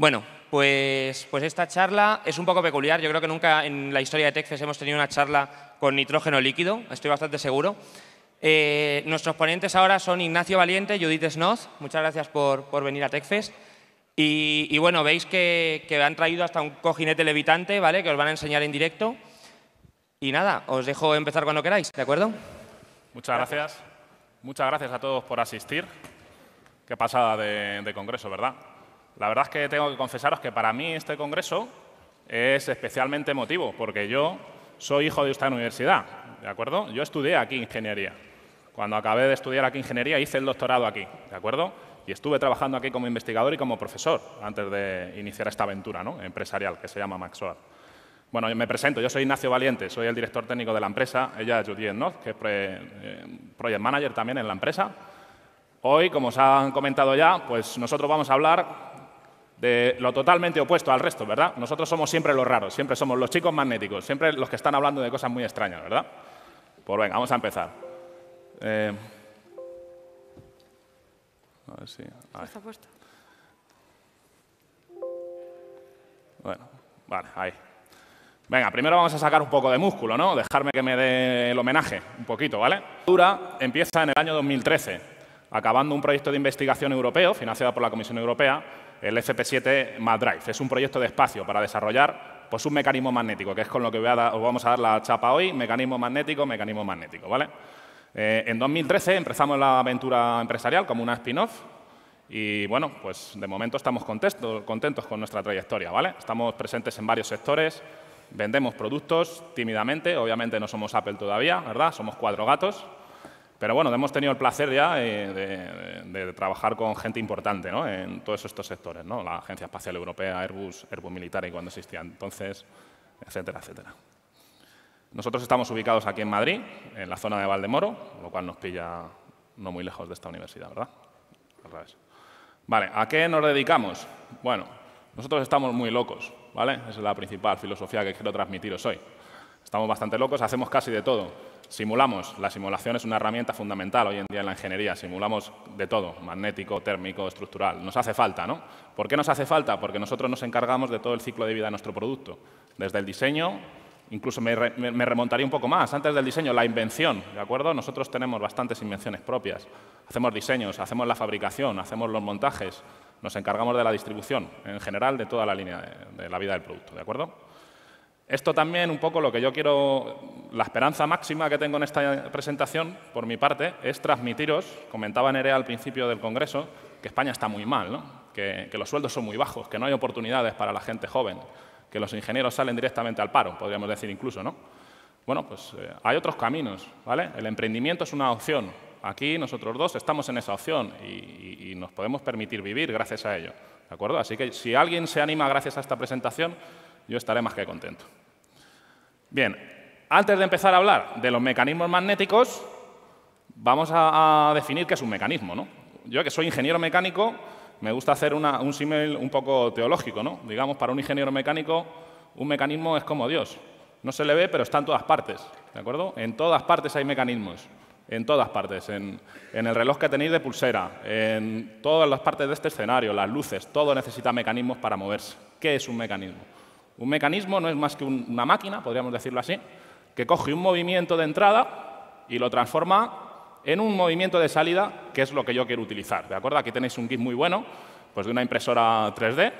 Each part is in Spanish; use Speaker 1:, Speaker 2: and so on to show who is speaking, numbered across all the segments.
Speaker 1: Bueno, pues, pues esta charla es un poco peculiar. Yo creo que nunca en la historia de TechFest hemos tenido una charla con nitrógeno líquido, estoy bastante seguro. Eh, nuestros ponentes ahora son Ignacio Valiente, Judith Snoz. Muchas gracias por, por venir a TechFest. Y, y, bueno, veis que, que han traído hasta un cojinete levitante, ¿vale? Que os van a enseñar en directo. Y nada, os dejo empezar cuando queráis, ¿de acuerdo?
Speaker 2: Muchas gracias. Muchas gracias a todos por asistir. Qué pasada de, de congreso, ¿verdad? La verdad es que tengo que confesaros que para mí este congreso es especialmente emotivo, porque yo soy hijo de esta universidad, ¿de acuerdo? Yo estudié aquí ingeniería. Cuando acabé de estudiar aquí ingeniería hice el doctorado aquí, ¿de acuerdo? Y estuve trabajando aquí como investigador y como profesor antes de iniciar esta aventura ¿no? empresarial que se llama Maxoar. Bueno, me presento, yo soy Ignacio Valiente, soy el director técnico de la empresa, ella es Judy North, que es eh, Project Manager también en la empresa. Hoy, como os han comentado ya, pues nosotros vamos a hablar de lo totalmente opuesto al resto, ¿verdad? Nosotros somos siempre los raros, siempre somos los chicos magnéticos, siempre los que están hablando de cosas muy extrañas, ¿verdad? Pues venga, vamos a empezar. Eh, a ver si... Ahí.
Speaker 3: Está puesto.
Speaker 2: Bueno, vale, ahí. Venga, primero vamos a sacar un poco de músculo, ¿no? Dejarme que me dé el homenaje, un poquito, ¿vale? Dura empieza en el año 2013, acabando un proyecto de investigación europeo financiado por la Comisión Europea el FP7 MadDrive. Es un proyecto de espacio para desarrollar pues, un mecanismo magnético, que es con lo que voy a dar, os vamos a dar la chapa hoy, mecanismo magnético, mecanismo magnético. ¿vale? Eh, en 2013 empezamos la aventura empresarial como una spin-off y, bueno, pues de momento estamos contentos, contentos con nuestra trayectoria. ¿vale? Estamos presentes en varios sectores, vendemos productos tímidamente, obviamente no somos Apple todavía, ¿verdad? Somos cuatro gatos, pero bueno, hemos tenido el placer ya de, de, de trabajar con gente importante ¿no? en todos estos sectores, ¿no? la Agencia Espacial Europea, Airbus, Airbus Militar y cuando existía entonces, etcétera, etcétera. Nosotros estamos ubicados aquí en Madrid, en la zona de Valdemoro, lo cual nos pilla no muy lejos de esta universidad, ¿verdad? Al revés. Vale, ¿a qué nos dedicamos? Bueno, nosotros estamos muy locos, ¿vale? Esa es la principal filosofía que quiero transmitiros hoy. Estamos bastante locos, hacemos casi de todo. Simulamos, la simulación es una herramienta fundamental hoy en día en la ingeniería, simulamos de todo, magnético, térmico, estructural. Nos hace falta, ¿no? ¿Por qué nos hace falta? Porque nosotros nos encargamos de todo el ciclo de vida de nuestro producto, desde el diseño, incluso me, re, me remontaría un poco más, antes del diseño, la invención, ¿de acuerdo? Nosotros tenemos bastantes invenciones propias, hacemos diseños, hacemos la fabricación, hacemos los montajes, nos encargamos de la distribución, en general, de toda la línea de la vida del producto, ¿de acuerdo? Esto también, un poco lo que yo quiero, la esperanza máxima que tengo en esta presentación, por mi parte, es transmitiros, comentaba Nerea al principio del Congreso, que España está muy mal, ¿no? que, los sueldos son muy bajos, que no hay oportunidades para la gente joven, que los ingenieros salen directamente al paro, podríamos decir incluso, ¿no? Bueno, pues eh, hay otros caminos, ¿vale? El emprendimiento es una opción. Aquí nosotros dos estamos en esa opción y, y, y nos podemos permitir vivir gracias a ello, ¿de acuerdo? Así que si alguien se anima gracias a esta presentación, yo estaré más que contento. Bien, antes de empezar a hablar de los mecanismos magnéticos, vamos a, definir qué es un mecanismo. ¿no? Yo, que soy ingeniero mecánico, me gusta hacer un símil un poco teológico. ¿no? Digamos, para un ingeniero mecánico, un mecanismo es como Dios. No se le ve, pero está en todas partes. ¿De acuerdo? En todas partes hay mecanismos. En todas partes. En, el reloj que tenéis de pulsera, en todas las partes de este escenario, las luces, todo necesita mecanismos para moverse. ¿Qué es un mecanismo? Un mecanismo no es más que un, una máquina, podríamos decirlo así, que coge un movimiento de entrada y lo transforma en un movimiento de salida, que es lo que yo quiero utilizar. ¿De acuerdo? Aquí tenéis un kit muy bueno, pues de una impresora 3D,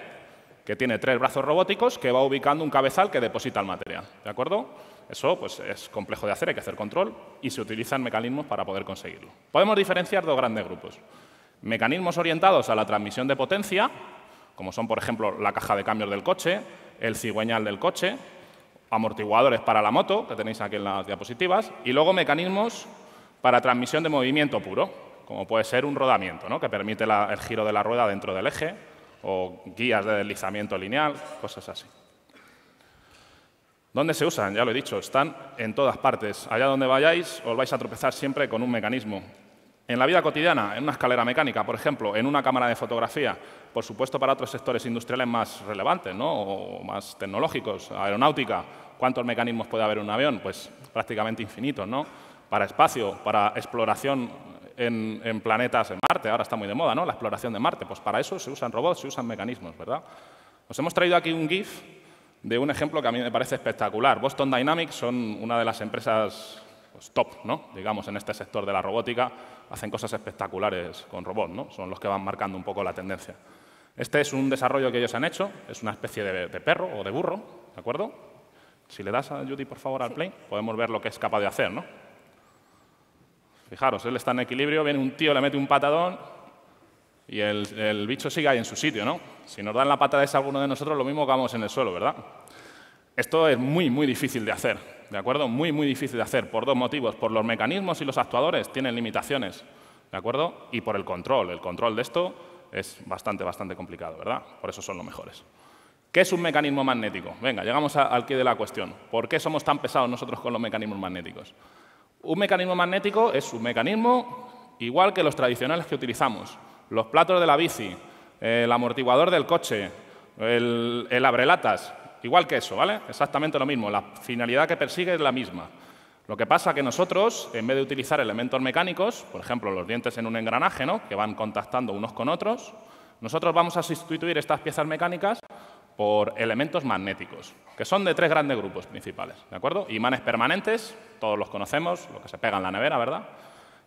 Speaker 2: que tiene tres brazos robóticos que va ubicando un cabezal que deposita el material. ¿De acuerdo? Eso pues, es complejo de hacer, hay que hacer control y se utilizan mecanismos para poder conseguirlo. Podemos diferenciar dos grandes grupos. Mecanismos orientados a la transmisión de potencia, como son, por ejemplo, la caja de cambios del coche, el cigüeñal del coche, amortiguadores para la moto, que tenéis aquí en las diapositivas, y luego mecanismos para transmisión de movimiento puro, como puede ser un rodamiento, ¿no? que permite el giro de la rueda dentro del eje, o guías de deslizamiento lineal, cosas así. ¿Dónde se usan? Ya lo he dicho, están en todas partes. Allá donde vayáis os vais a tropezar siempre con un mecanismo. En la vida cotidiana, en una escalera mecánica, por ejemplo, en una cámara de fotografía, por supuesto para otros sectores industriales más relevantes ¿no? o más tecnológicos, aeronáutica, ¿cuántos mecanismos puede haber en un avión? Pues prácticamente infinitos, ¿no? Para espacio, para exploración en, planetas en Marte, ahora está muy de moda, ¿no? La exploración de Marte. Pues para eso se usan robots, se usan mecanismos, ¿verdad? Os hemos traído aquí un GIF de un ejemplo que a mí me parece espectacular. Boston Dynamics son una de las empresas pues, top, ¿no? digamos, en este sector de la robótica. Hacen cosas espectaculares con robots, ¿no? son los que van marcando un poco la tendencia. Este es un desarrollo que ellos han hecho, es una especie de, perro o de burro, ¿de acuerdo? Si le das a Judy, por favor, al play, podemos ver lo que es capaz de hacer, ¿no? Fijaros, él está en equilibrio, viene un tío, le mete un patadón y el, bicho sigue ahí en su sitio, ¿no? Si nos dan la pata de ese alguno de nosotros, lo mismo que vamos en el suelo, ¿verdad? Esto es muy, muy difícil de hacer, ¿de acuerdo? Muy, muy difícil de hacer por dos motivos. Por los mecanismos y los actuadores tienen limitaciones, ¿de acuerdo? Y por el control. El control de esto es bastante, bastante complicado, ¿verdad? Por eso son los mejores. ¿Qué es un mecanismo magnético? Venga, llegamos al quid de la cuestión. ¿Por qué somos tan pesados nosotros con los mecanismos magnéticos? Un mecanismo magnético es un mecanismo igual que los tradicionales que utilizamos. Los platos de la bici, el amortiguador del coche, el, el abrelatas, igual que eso, ¿vale? Exactamente lo mismo. La finalidad que persigue es la misma. Lo que pasa es que nosotros, en vez de utilizar elementos mecánicos, por ejemplo, los dientes en un engranaje, ¿no? que van contactando unos con otros, nosotros vamos a sustituir estas piezas mecánicas por elementos magnéticos, que son de tres grandes grupos principales, ¿de acuerdo? Imanes permanentes, todos los conocemos, lo que se pega en la nevera, ¿verdad?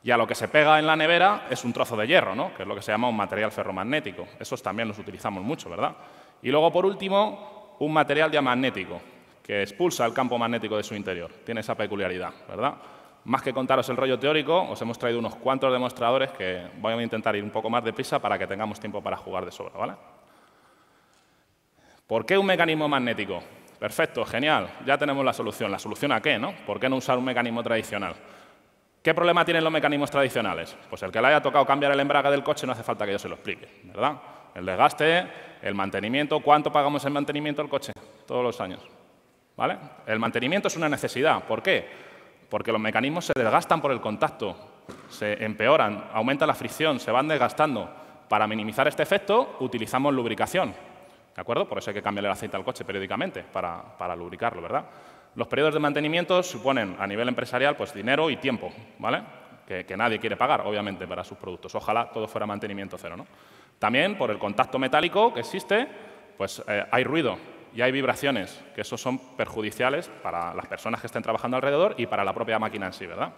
Speaker 2: Y a lo que se pega en la nevera es un trozo de hierro, ¿no? que es lo que se llama un material ferromagnético. Esos también los utilizamos mucho, ¿verdad? Y luego, por último, un material diamagnético, que expulsa el campo magnético de su interior. Tiene esa peculiaridad, ¿verdad? Más que contaros el rollo teórico, os hemos traído unos cuantos demostradores que voy a intentar ir un poco más deprisa para que tengamos tiempo para jugar de sobra, ¿vale? ¿Por qué un mecanismo magnético? Perfecto, genial, ya tenemos la solución. ¿La solución a qué? ¿no? ¿Por qué no usar un mecanismo tradicional? ¿Qué problema tienen los mecanismos tradicionales? Pues el que le haya tocado cambiar el embrague del coche no hace falta que yo se lo explique, ¿verdad? El desgaste, el mantenimiento, ¿cuánto pagamos en mantenimiento del coche? Todos los años, ¿vale? El mantenimiento es una necesidad. ¿Por qué? Porque los mecanismos se desgastan por el contacto, se empeoran, aumenta la fricción, se van desgastando. Para minimizar este efecto, utilizamos lubricación. ¿De acuerdo? Por eso hay que cambiar el aceite al coche periódicamente para, lubricarlo, ¿verdad? Los periodos de mantenimiento suponen a nivel empresarial pues, dinero y tiempo, ¿vale? Que, nadie quiere pagar, obviamente, para sus productos. Ojalá todo fuera mantenimiento cero, ¿no? También, por el contacto metálico que existe, pues eh, hay ruido y hay vibraciones, que esos son perjudiciales para las personas que estén trabajando alrededor y para la propia máquina en sí, ¿verdad?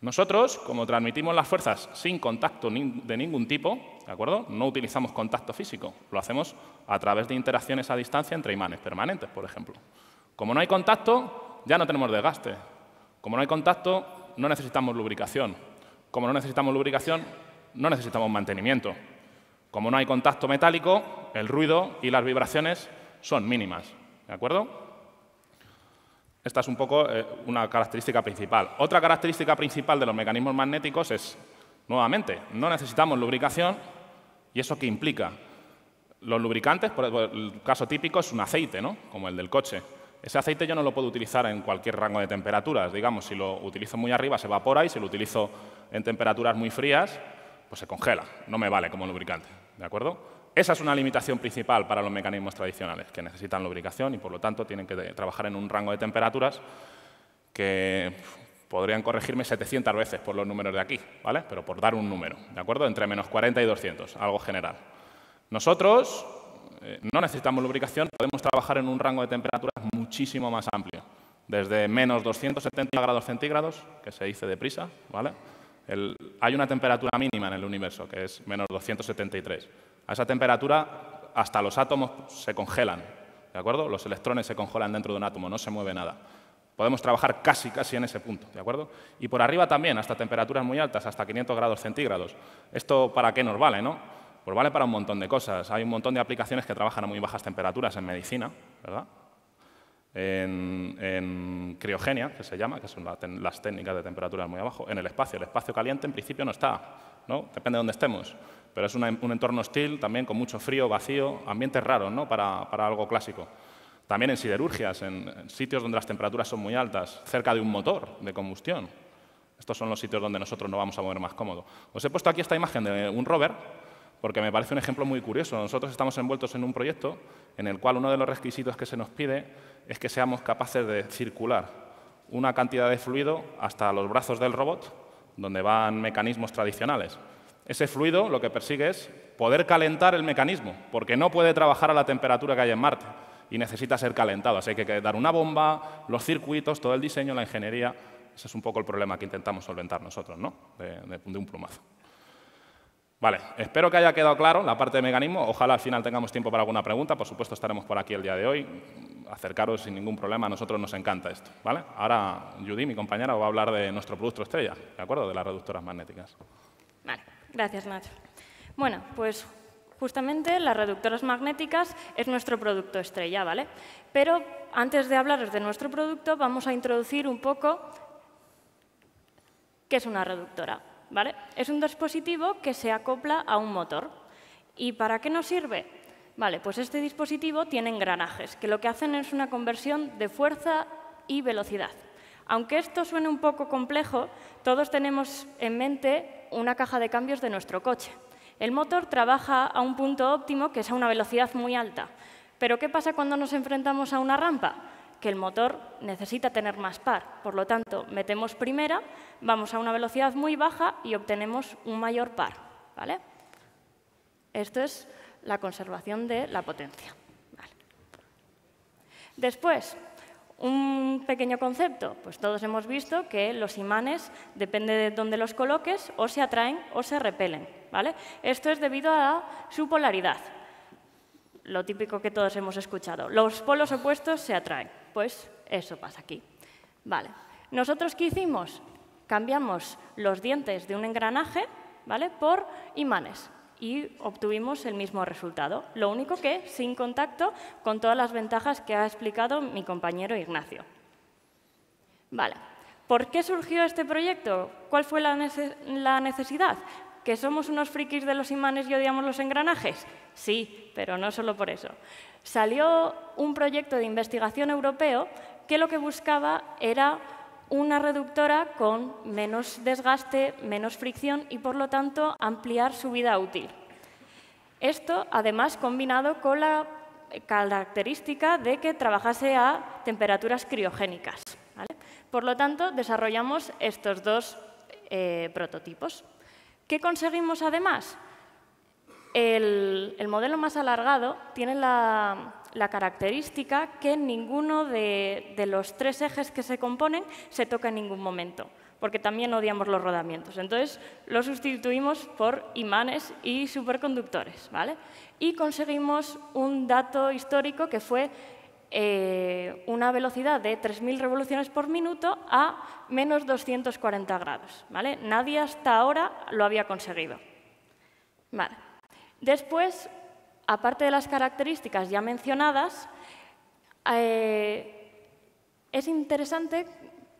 Speaker 2: Nosotros, como transmitimos las fuerzas sin contacto de ningún tipo, ¿de acuerdo? No utilizamos contacto físico, lo hacemos a través de interacciones a distancia entre imanes permanentes, por ejemplo. Como no hay contacto, ya no tenemos desgaste. Como no hay contacto, no necesitamos lubricación. Como no necesitamos lubricación, no necesitamos mantenimiento. Como no hay contacto metálico, el ruido y las vibraciones son mínimas. ¿De acuerdo? Esta es un poco eh, una característica principal. Otra característica principal de los mecanismos magnéticos es, nuevamente, no necesitamos lubricación y eso qué implica. Los lubricantes, por el caso típico, es un aceite, ¿no? como el del coche. Ese aceite yo no lo puedo utilizar en cualquier rango de temperaturas. Digamos, si lo utilizo muy arriba se evapora y si lo utilizo en temperaturas muy frías, pues se congela. No me vale como lubricante. ¿De acuerdo? Esa es una limitación principal para los mecanismos tradicionales, que necesitan lubricación y, por lo tanto, tienen que trabajar en un rango de temperaturas que podrían corregirme 700 veces por los números de aquí, ¿vale? Pero por dar un número, ¿de acuerdo? Entre menos 40 y 200, algo general. Nosotros eh, no necesitamos lubricación, podemos trabajar en un rango de temperaturas muchísimo más amplio, desde menos 270 grados centígrados, que se dice deprisa, ¿vale? Hay una temperatura mínima en el universo, que es menos 273. A esa temperatura hasta los átomos se congelan, ¿de acuerdo? Los electrones se congelan dentro de un átomo, no se mueve nada. Podemos trabajar casi, casi en ese punto, ¿de acuerdo? Y por arriba también, hasta temperaturas muy altas, hasta 500 grados centígrados. ¿Esto para qué nos vale, no? Pues vale para un montón de cosas. Hay un montón de aplicaciones que trabajan a muy bajas temperaturas en medicina, ¿verdad? En, criogenia, que se llama, que son las técnicas de temperaturas muy abajo, en el espacio. El espacio caliente en principio no está, ¿no? Depende de dónde estemos pero es un entorno hostil, también con mucho frío, vacío, ambientes raros ¿no? para, algo clásico. También en siderurgias, en, sitios donde las temperaturas son muy altas, cerca de un motor de combustión. Estos son los sitios donde nosotros nos vamos a mover más cómodo. Os he puesto aquí esta imagen de un rover porque me parece un ejemplo muy curioso. Nosotros estamos envueltos en un proyecto en el cual uno de los requisitos que se nos pide es que seamos capaces de circular una cantidad de fluido hasta los brazos del robot donde van mecanismos tradicionales. Ese fluido lo que persigue es poder calentar el mecanismo, porque no puede trabajar a la temperatura que hay en Marte y necesita ser calentado. Así que hay que dar una bomba, los circuitos, todo el diseño, la ingeniería. Ese es un poco el problema que intentamos solventar nosotros, ¿no? de, un plumazo. Vale, espero que haya quedado claro la parte de mecanismo. Ojalá al final tengamos tiempo para alguna pregunta. Por supuesto, estaremos por aquí el día de hoy. Acercaros sin ningún problema. A nosotros nos encanta esto. ¿vale? Ahora, Judy, mi compañera, va a hablar de nuestro producto estrella, ¿de acuerdo? De las reductoras magnéticas.
Speaker 3: Vale, gracias, Nacho. Bueno, pues justamente las reductoras magnéticas es nuestro producto estrella, ¿vale? Pero antes de hablaros de nuestro producto, vamos a introducir un poco qué es una reductora. ¿Vale? Es un dispositivo que se acopla a un motor. ¿Y para qué nos sirve? Vale, pues este dispositivo tiene engranajes, que lo que hacen es una conversión de fuerza y velocidad. Aunque esto suene un poco complejo, todos tenemos en mente una caja de cambios de nuestro coche. El motor trabaja a un punto óptimo que es a una velocidad muy alta. Pero ¿qué pasa cuando nos enfrentamos a una rampa? Que el motor necesita tener más par. Por lo tanto, metemos primera, vamos a una velocidad muy baja y obtenemos un mayor par. ¿vale? Esto es la conservación de la potencia. Después, un pequeño concepto. Pues todos hemos visto que los imanes, depende de dónde los coloques, o se atraen o se repelen. ¿vale? Esto es debido a su polaridad. Lo típico que todos hemos escuchado. Los polos opuestos se atraen. Pues eso pasa aquí. Vale. ¿Nosotros qué hicimos? Cambiamos los dientes de un engranaje ¿vale? por imanes y obtuvimos el mismo resultado. Lo único que sin contacto con todas las ventajas que ha explicado mi compañero Ignacio. Vale. ¿Por qué surgió este proyecto? ¿Cuál fue la, necesidad? ¿Que somos unos frikis de los imanes y odiamos los engranajes? Sí, pero no solo por eso salió un proyecto de investigación europeo que lo que buscaba era una reductora con menos desgaste, menos fricción y, por lo tanto, ampliar su vida útil. Esto, además, combinado con la característica de que trabajase a temperaturas criogénicas. Por lo tanto, desarrollamos estos dos eh, prototipos. ¿Qué conseguimos, además? El, modelo más alargado tiene la, característica que ninguno de, los tres ejes que se componen se toca en ningún momento, porque también odiamos los rodamientos. Entonces, lo sustituimos por imanes y superconductores. ¿vale? Y conseguimos un dato histórico que fue eh, una velocidad de 3.000 revoluciones por minuto a menos 240 grados. ¿vale? Nadie hasta ahora lo había conseguido. Vale. Después, aparte de las características ya mencionadas, eh, es interesante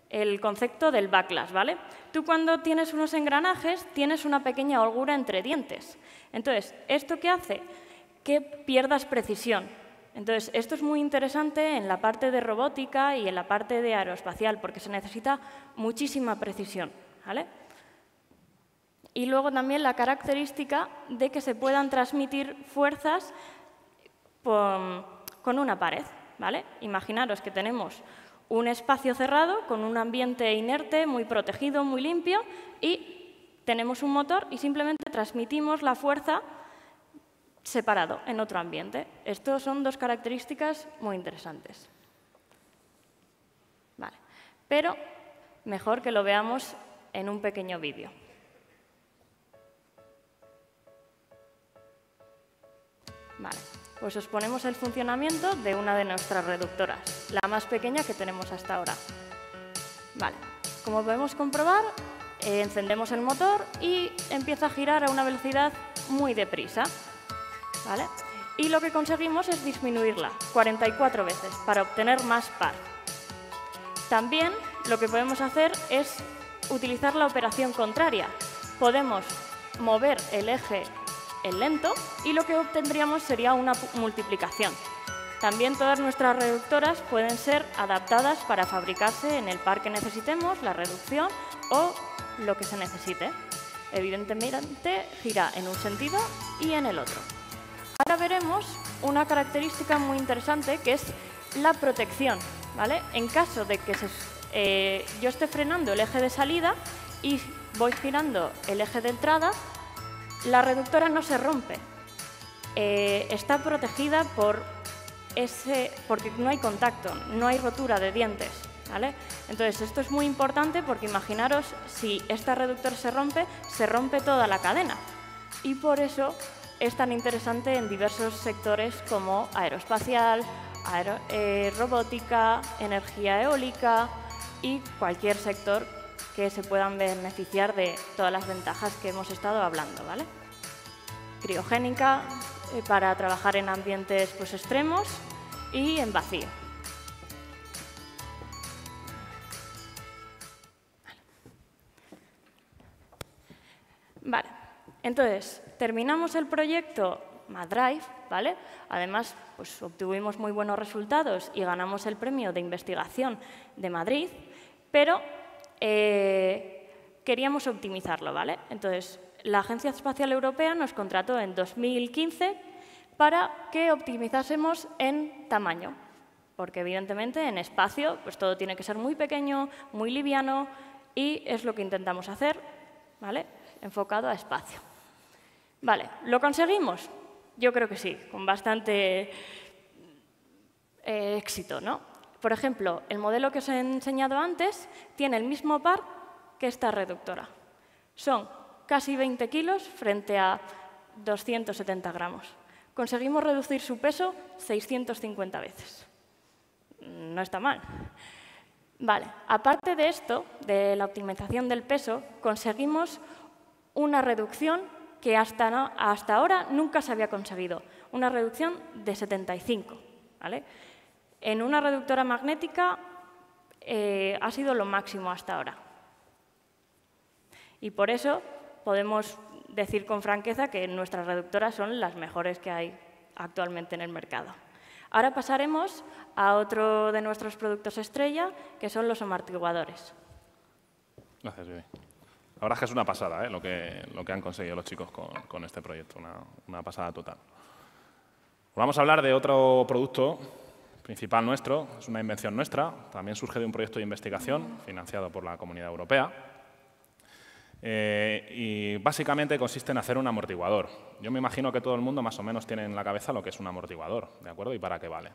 Speaker 3: el concepto del backlash, ¿vale? Tú cuando tienes unos engranajes tienes una pequeña holgura entre dientes. Entonces, ¿esto qué hace? Que pierdas precisión. Entonces, esto es muy interesante en la parte de robótica y en la parte de aeroespacial, porque se necesita muchísima precisión, ¿vale? Y luego también la característica de que se puedan transmitir fuerzas con una pared. ¿vale? Imaginaros que tenemos un espacio cerrado con un ambiente inerte, muy protegido, muy limpio, y tenemos un motor y simplemente transmitimos la fuerza separado en otro ambiente. Estas son dos características muy interesantes. Vale. Pero mejor que lo veamos en un pequeño vídeo. Vale, pues os ponemos el funcionamiento de una de nuestras reductoras, la más pequeña que tenemos hasta ahora. Vale, como podemos comprobar, eh, encendemos el motor y empieza a girar a una velocidad muy deprisa. Y lo que conseguimos es disminuirla 44 veces para obtener más par. También lo que podemos hacer es utilizar la operación contraria. Podemos mover el eje el lento y lo que obtendríamos sería una multiplicación. También todas nuestras reductoras pueden ser adaptadas para fabricarse en el par que necesitemos, la reducción o lo que se necesite. Evidentemente gira en un sentido y en el otro. Ahora veremos una característica muy interesante que es la protección. ¿vale? En caso de que eh, yo esté frenando el eje de salida y voy girando el eje de entrada, la reductora no se rompe. Eh, está protegida por ese, porque no hay contacto, no hay rotura de dientes. ¿vale? Entonces, esto es muy importante porque imaginaros si esta reductor se rompe, se rompe toda la cadena. Y por eso es tan interesante en diversos sectores como aeroespacial, eh, robótica, energía eólica y cualquier sector que se puedan beneficiar de todas las ventajas que hemos estado hablando. ¿vale? Criogénica eh, para trabajar en ambientes pues, extremos y en vacío. Vale, entonces terminamos el proyecto MadDrive, ¿vale? Además, pues obtuvimos muy buenos resultados y ganamos el premio de investigación de Madrid, pero eh, queríamos optimizarlo, ¿vale? Entonces, la Agencia Espacial Europea nos contrató en 2015 para que optimizásemos en tamaño, porque evidentemente en espacio pues todo tiene que ser muy pequeño, muy liviano y es lo que intentamos hacer, ¿vale? enfocado a espacio. Vale, ¿lo conseguimos? Yo creo que sí, con bastante eh, éxito. ¿no? Por ejemplo, el modelo que os he enseñado antes tiene el mismo par que esta reductora. Son casi 20 kilos frente a 270 gramos. Conseguimos reducir su peso 650 veces. No está mal. Vale, aparte de esto, de la optimización del peso, conseguimos una reducción que hasta, hasta ahora nunca se había conseguido, una reducción de 75. ¿vale? En una reductora magnética eh, ha sido lo máximo hasta ahora. Y por eso podemos decir con franqueza que nuestras reductoras son las mejores que hay actualmente en el mercado. Ahora pasaremos a otro de nuestros productos estrella, que son los amortiguadores.
Speaker 2: Gracias, Vivi. La verdad es que es una pasada ¿eh? lo, que, lo que han conseguido los chicos con, este proyecto, una, una, pasada total. Vamos a hablar de otro producto principal nuestro, es una invención nuestra, también surge de un proyecto de investigación financiado por la Comunidad Europea, eh, y básicamente consiste en hacer un amortiguador. Yo me imagino que todo el mundo más o menos tiene en la cabeza lo que es un amortiguador, ¿de acuerdo? ¿Y para qué vale?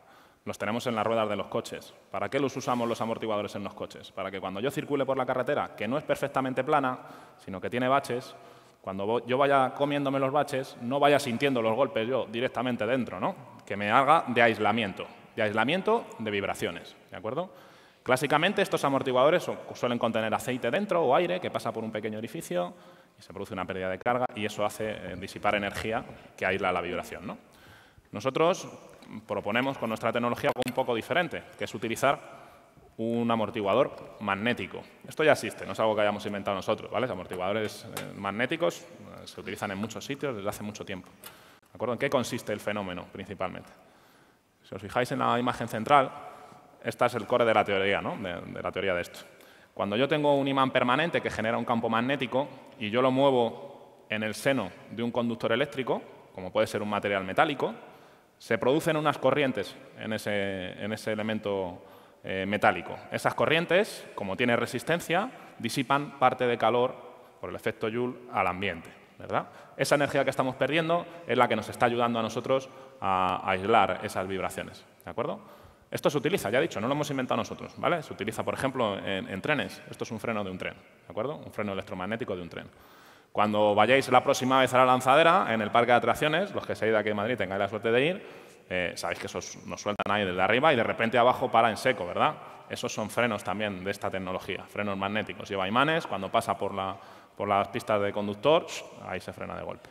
Speaker 2: Los tenemos en las ruedas de los coches. ¿Para qué los usamos los amortiguadores en los coches? Para que cuando yo circule por la carretera, que no es perfectamente plana, sino que tiene baches, cuando yo vaya comiéndome los baches, no vaya sintiendo los golpes yo directamente dentro, ¿no? Que me haga de aislamiento, de aislamiento de vibraciones, ¿de acuerdo? Clásicamente estos amortiguadores suelen contener aceite dentro o aire que pasa por un pequeño orificio y se produce una pérdida de carga y eso hace eh, disipar energía que aísla la vibración. ¿no? Nosotros proponemos con nuestra tecnología un poco diferente, que es utilizar un amortiguador magnético. Esto ya existe, no es algo que hayamos inventado nosotros. ¿vale? Amortiguadores eh, magnéticos eh, se utilizan en muchos sitios desde hace mucho tiempo. ¿De acuerdo? ¿En qué consiste el fenómeno principalmente? Si os fijáis en la imagen central, esta es el core de la teoría, ¿no? de, la teoría de esto. Cuando yo tengo un imán permanente que genera un campo magnético y yo lo muevo en el seno de un conductor eléctrico, como puede ser un material metálico, se producen unas corrientes en ese, elemento eh, metálico. Esas corrientes, como tiene resistencia, disipan parte de calor por el efecto Joule al ambiente. ¿verdad? Esa energía que estamos perdiendo es la que nos está ayudando a nosotros a, aislar esas vibraciones. ¿De acuerdo? Esto se utiliza, ya he dicho, no lo hemos inventado nosotros, ¿vale? Se utiliza, por ejemplo, en, trenes. Esto es un freno de un tren, ¿de acuerdo? Un freno electromagnético de un tren. Cuando vayáis la próxima vez a la lanzadera, en el parque de atracciones, los que seáis de aquí en Madrid tengáis la suerte de ir, eh, sabéis que esos nos sueltan ahí desde arriba y de repente abajo para en seco, ¿verdad? Esos son frenos también de esta tecnología, frenos magnéticos. Lleva imanes, cuando pasa por, la, por las pistas de conductor, ahí se frena de golpe.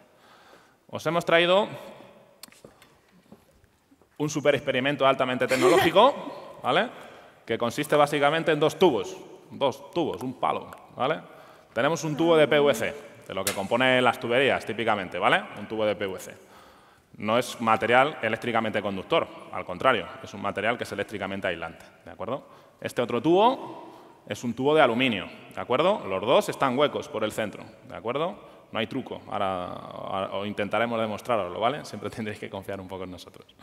Speaker 2: Os hemos traído un super experimento altamente tecnológico, ¿vale? que consiste básicamente en dos tubos, dos tubos, un palo. ¿vale? Tenemos un tubo de PVC, de lo que compone las tuberías típicamente, ¿vale? un tubo de PVC. No es material eléctricamente conductor, al contrario, es un material que es eléctricamente aislante. ¿de acuerdo? Este otro tubo es un tubo de aluminio, ¿de acuerdo? Los dos están huecos por el centro, ¿de acuerdo? No hay truco, ahora, ahora intentaremos demostraroslo, ¿vale? Siempre tendréis que confiar un poco en nosotros.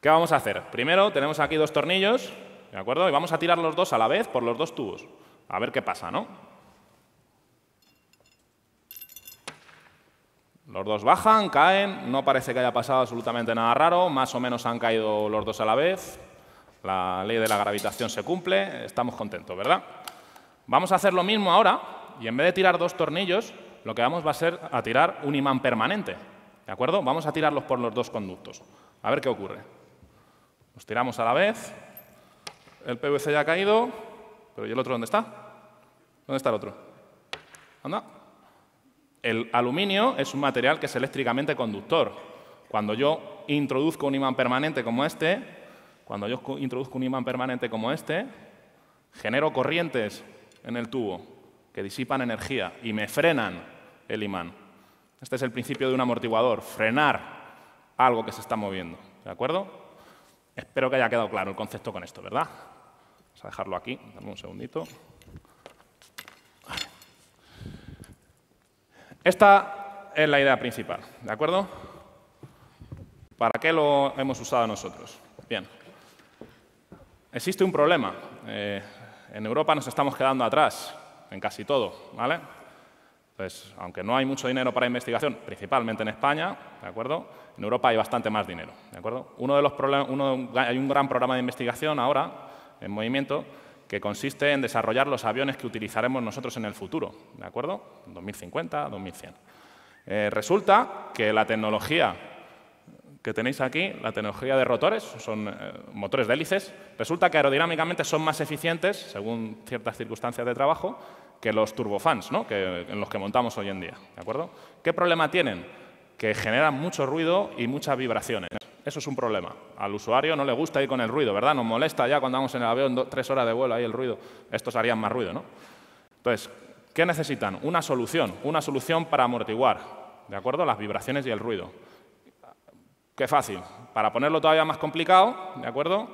Speaker 2: ¿Qué vamos a hacer? Primero tenemos aquí dos tornillos, ¿de acuerdo? Y vamos a tirar los dos a la vez por los dos tubos. A ver qué pasa, ¿no? Los dos bajan, caen, no parece que haya pasado absolutamente nada raro, más o menos han caído los dos a la vez, la ley de la gravitación se cumple, estamos contentos, ¿verdad? Vamos a hacer lo mismo ahora y en vez de tirar dos tornillos, lo que vamos va a ser a tirar un imán permanente, ¿de acuerdo? Vamos a tirarlos por los dos conductos, a ver qué ocurre. Los tiramos a la vez, el PVC ya ha caído, pero ¿y el otro dónde está? ¿Dónde está el otro? Anda. El aluminio es un material que es eléctricamente conductor. Cuando yo introduzco un imán permanente como este, cuando yo introduzco un imán permanente como este, genero corrientes en el tubo que disipan energía y me frenan el imán. Este es el principio de un amortiguador, frenar algo que se está moviendo. ¿De acuerdo? Espero que haya quedado claro el concepto con esto, ¿verdad? Vamos a dejarlo aquí, dame un segundito. Esta es la idea principal, ¿de acuerdo? ¿Para qué lo hemos usado nosotros? Bien. Existe un problema. Eh, en Europa nos estamos quedando atrás en casi todo, ¿vale? Pues, aunque no hay mucho dinero para investigación, principalmente en España, ¿de acuerdo? En Europa hay bastante más dinero, ¿de acuerdo? Uno de los uno, hay un gran programa de investigación ahora en movimiento que consiste en desarrollar los aviones que utilizaremos nosotros en el futuro, ¿de acuerdo? 2050, 2100. Eh, resulta que la tecnología que tenéis aquí, la tecnología de rotores, son eh, motores de hélices, resulta que aerodinámicamente son más eficientes, según ciertas circunstancias de trabajo, que los turbofans, ¿no? que, en los que montamos hoy en día. ¿de acuerdo? ¿Qué problema tienen? Que generan mucho ruido y muchas vibraciones. Eso es un problema. Al usuario no le gusta ir con el ruido, ¿verdad? Nos molesta ya cuando vamos en el avión tres horas de vuelo ahí el ruido. Estos harían más ruido, ¿no? Entonces, ¿qué necesitan? Una solución, una solución para amortiguar, ¿de acuerdo? Las vibraciones y el ruido. Qué fácil. Para ponerlo todavía más complicado, ¿de acuerdo?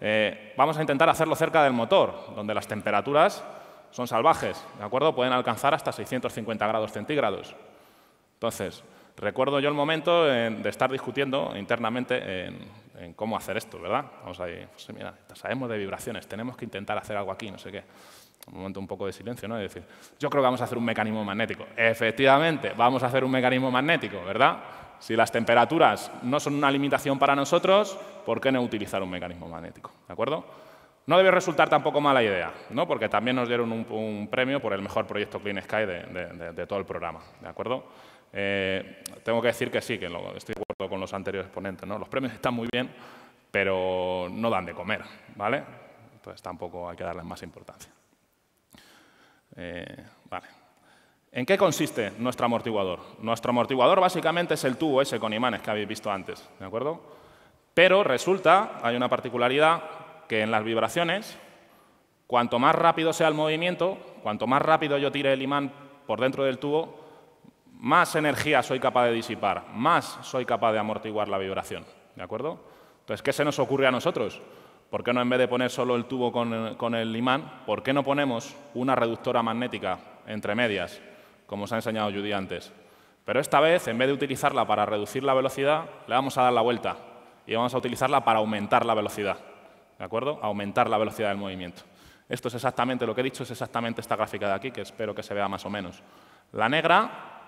Speaker 2: Eh, vamos a intentar hacerlo cerca del motor, donde las temperaturas son salvajes, ¿de acuerdo? Pueden alcanzar hasta 650 grados centígrados. Entonces, Recuerdo yo el momento de estar discutiendo internamente en, cómo hacer esto, ¿verdad? Vamos ahí, pues sabemos de vibraciones, tenemos que intentar hacer algo aquí, no sé qué. Un momento un poco de silencio, ¿no? Y decir, yo creo que vamos a hacer un mecanismo magnético. Efectivamente, vamos a hacer un mecanismo magnético, ¿verdad? Si las temperaturas no son una limitación para nosotros, ¿por qué no utilizar un mecanismo magnético? ¿De acuerdo? No debe resultar tampoco mala idea, ¿no? porque también nos dieron un, premio por el mejor proyecto Clean Sky de todo el programa. ¿de acuerdo? Eh, tengo que decir que sí, que estoy de acuerdo con los anteriores ponentes. ¿no? Los premios están muy bien, pero no dan de comer, ¿vale? Entonces tampoco hay que darles más importancia. Eh, vale. ¿En qué consiste nuestro amortiguador? Nuestro amortiguador básicamente es el tubo ese con imanes que habéis visto antes, ¿de acuerdo? Pero resulta, hay una particularidad, que en las vibraciones, cuanto más rápido sea el movimiento, cuanto más rápido yo tire el imán por dentro del tubo, más energía soy capaz de disipar, más soy capaz de amortiguar la vibración. ¿De acuerdo? Entonces, ¿qué se nos ocurre a nosotros? ¿Por qué no, en vez de poner solo el tubo con, el imán, por qué no ponemos una reductora magnética entre medias, como os ha enseñado Judy antes? Pero esta vez, en vez de utilizarla para reducir la velocidad, le vamos a dar la vuelta y vamos a utilizarla para aumentar la velocidad. ¿De acuerdo? Aumentar la velocidad del movimiento. Esto es exactamente lo que he dicho, es exactamente esta gráfica de aquí, que espero que se vea más o menos. La negra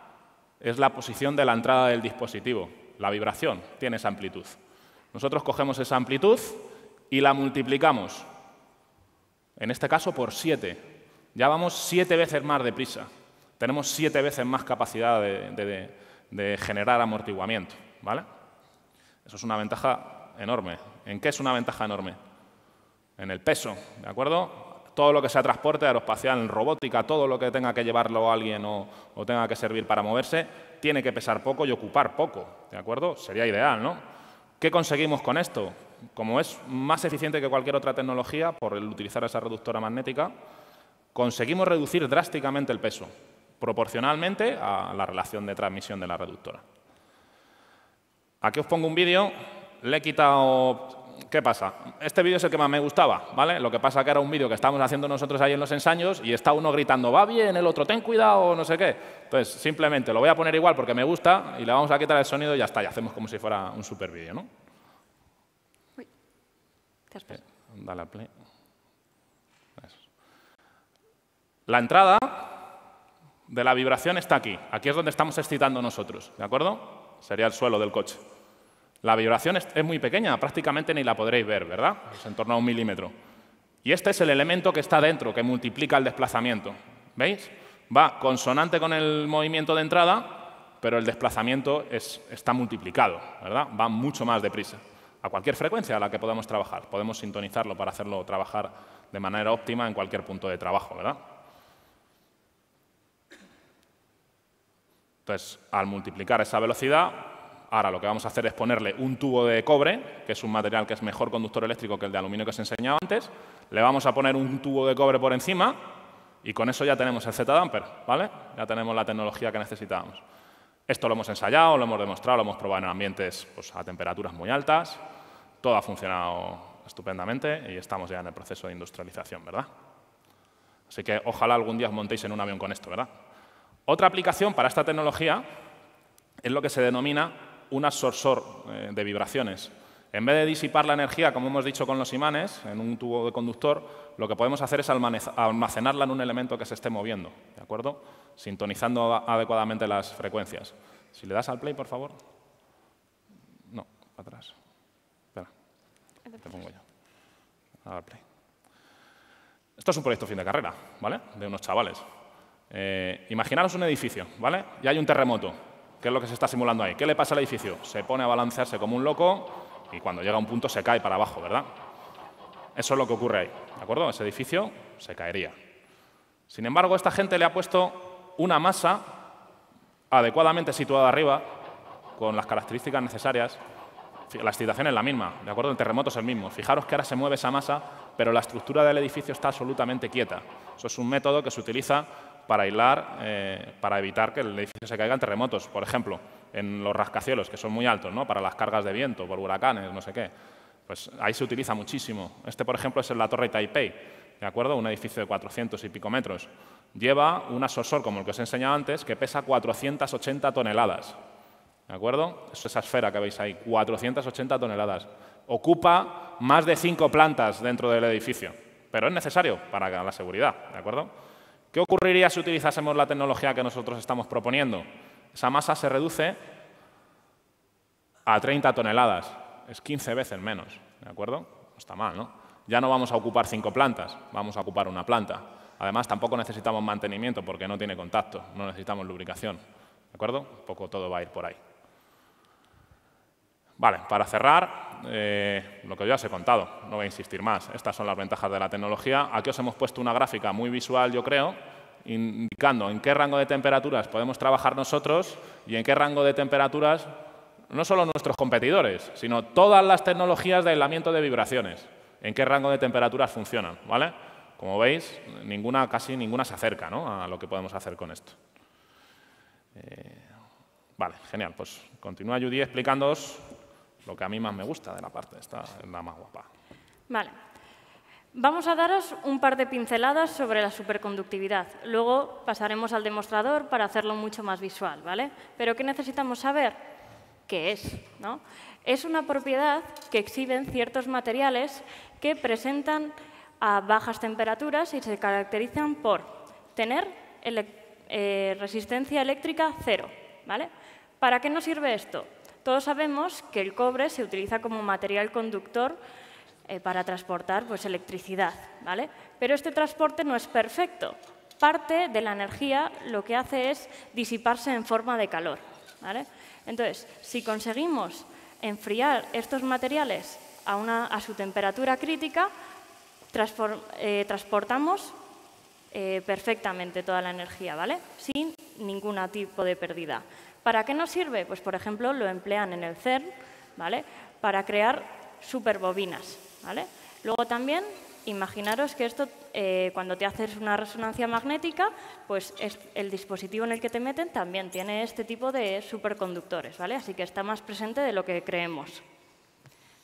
Speaker 2: es la posición de la entrada del dispositivo. La vibración tiene esa amplitud. Nosotros cogemos esa amplitud y la multiplicamos, en este caso por 7. Ya vamos siete veces más deprisa. Tenemos siete veces más capacidad de, generar amortiguamiento. ¿vale? Eso es una ventaja enorme. ¿En qué es una ventaja enorme? En el peso, ¿de acuerdo? Todo lo que sea transporte aeroespacial, robótica, todo lo que tenga que llevarlo alguien o, tenga que servir para moverse, tiene que pesar poco y ocupar poco, ¿de acuerdo? Sería ideal, ¿no? ¿Qué conseguimos con esto? Como es más eficiente que cualquier otra tecnología, por el utilizar esa reductora magnética, conseguimos reducir drásticamente el peso, proporcionalmente a la relación de transmisión de la reductora. Aquí os pongo un vídeo, le he quitado ¿Qué pasa? Este vídeo es el que más me gustaba, ¿vale? Lo que pasa que era un vídeo que estamos haciendo nosotros ahí en los ensayos y está uno gritando, va bien, el otro, ten cuidado, no sé qué. Entonces, simplemente lo voy a poner igual porque me gusta y le vamos a quitar el sonido y ya está, y hacemos como si fuera un super vídeo, ¿no? Uy, te has eh, Dale a play. La entrada de la vibración está aquí. Aquí es donde estamos excitando nosotros, ¿de acuerdo? Sería el suelo del coche. La vibración es, muy pequeña, prácticamente ni la podréis ver, ¿verdad? Es en torno a un milímetro. Y este es el elemento que está dentro, que multiplica el desplazamiento. ¿Veis? Va consonante con el movimiento de entrada, pero el desplazamiento está multiplicado, ¿verdad? Va mucho más deprisa. A cualquier frecuencia a la que podamos trabajar. Podemos sintonizarlo para hacerlo trabajar de manera óptima en cualquier punto de trabajo, ¿verdad? Entonces, al multiplicar esa velocidad, ahora lo que vamos a hacer es ponerle un tubo de cobre, que es un material que es mejor conductor eléctrico que el de aluminio que os he enseñado antes, le vamos a poner un tubo de cobre por encima y con eso ya tenemos el Z-damper, ¿vale? Ya tenemos la tecnología que necesitábamos. Esto lo hemos ensayado, lo hemos demostrado, lo hemos probado en ambientes pues, a temperaturas muy altas, todo ha funcionado estupendamente y estamos ya en el proceso de industrialización, ¿verdad? Así que ojalá algún día os montéis en un avión con esto, ¿verdad? Otra aplicación para esta tecnología es lo que se denomina un absorsor eh, de vibraciones. En vez de disipar la energía, como hemos dicho con los imanes, en un tubo de conductor, lo que podemos hacer es almacenarla en un elemento que se esté moviendo, ¿de acuerdo? Sintonizando adecuadamente las frecuencias. Si le das al play, por favor. No, para atrás. Espera, te pongo yo. Al play. Esto es un proyecto fin de carrera, ¿vale? De unos chavales. Eh, imaginaros un edificio, ¿vale? Y hay un terremoto. ¿Qué es lo que se está simulando ahí? ¿Qué le pasa al edificio? Se pone a balancearse como un loco y cuando llega a un punto se cae para abajo, ¿verdad? Eso es lo que ocurre ahí, ¿de acuerdo? Ese edificio se caería. Sin embargo, esta gente le ha puesto una masa adecuadamente situada arriba, con las características necesarias. La excitación es la misma, ¿de acuerdo? El terremoto es el mismo. Fijaros que ahora se mueve esa masa, pero la estructura del edificio está absolutamente quieta. Eso es un método que se utiliza para aislar, eh, para evitar que el edificio se caiga en terremotos. Por ejemplo, en los rascacielos, que son muy altos, ¿no? para las cargas de viento, por huracanes, no sé qué. Pues ahí se utiliza muchísimo. Este, por ejemplo, es la Torre Taipei, ¿de acuerdo? Un edificio de 400 y pico metros. Lleva un asosor, como el que os he enseñado antes, que pesa 480 toneladas. ¿De acuerdo? Es esa esfera que veis ahí, 480 toneladas. Ocupa más de cinco plantas dentro del edificio, pero es necesario para la seguridad, ¿de acuerdo? ¿Qué ocurriría si utilizásemos la tecnología que nosotros estamos proponiendo? Esa masa se reduce a 30 toneladas, es 15 veces menos, ¿de acuerdo? No está mal, ¿no? Ya no vamos a ocupar cinco plantas, vamos a ocupar una planta. Además, tampoco necesitamos mantenimiento porque no tiene contacto, no necesitamos lubricación, ¿de acuerdo? Un poco todo va a ir por ahí. Vale, para cerrar, eh, lo que ya os he contado, no voy a insistir más. Estas son las ventajas de la tecnología. Aquí os hemos puesto una gráfica muy visual, yo creo, indicando en qué rango de temperaturas podemos trabajar nosotros y en qué rango de temperaturas no solo nuestros competidores, sino todas las tecnologías de aislamiento de vibraciones, en qué rango de temperaturas funcionan. ¿vale? Como veis, ninguna, casi ninguna se acerca a lo que podemos hacer con esto. Eh, vale, genial. Pues continúa Judy explicándoos lo que a mí más me gusta de la parte, esta es la más guapa.
Speaker 3: Vale. Vamos a daros un par de pinceladas sobre la superconductividad. Luego pasaremos al demostrador para hacerlo mucho más visual, ¿vale? Pero ¿qué necesitamos saber? ¿Qué es? ¿no? Es una propiedad que exhiben ciertos materiales que presentan a bajas temperaturas y se caracterizan por tener eh, resistencia eléctrica cero. ¿vale? ¿Para qué nos sirve esto? Todos sabemos que el cobre se utiliza como material conductor eh, para transportar pues, electricidad, ¿vale? pero este transporte no es perfecto. Parte de la energía lo que hace es disiparse en forma de calor. ¿vale? Entonces, si conseguimos enfriar estos materiales a, su temperatura crítica, eh, transportamos eh, perfectamente toda la energía, ¿vale? sin ningún tipo de pérdida. ¿Para qué nos sirve? Pues, por ejemplo, lo emplean en el CERN ¿vale? para crear superbobinas. ¿vale? Luego también, imaginaros que esto, eh, cuando te haces una resonancia magnética, pues el dispositivo en el que te meten también tiene este tipo de superconductores, ¿vale? así que está más presente de lo que creemos.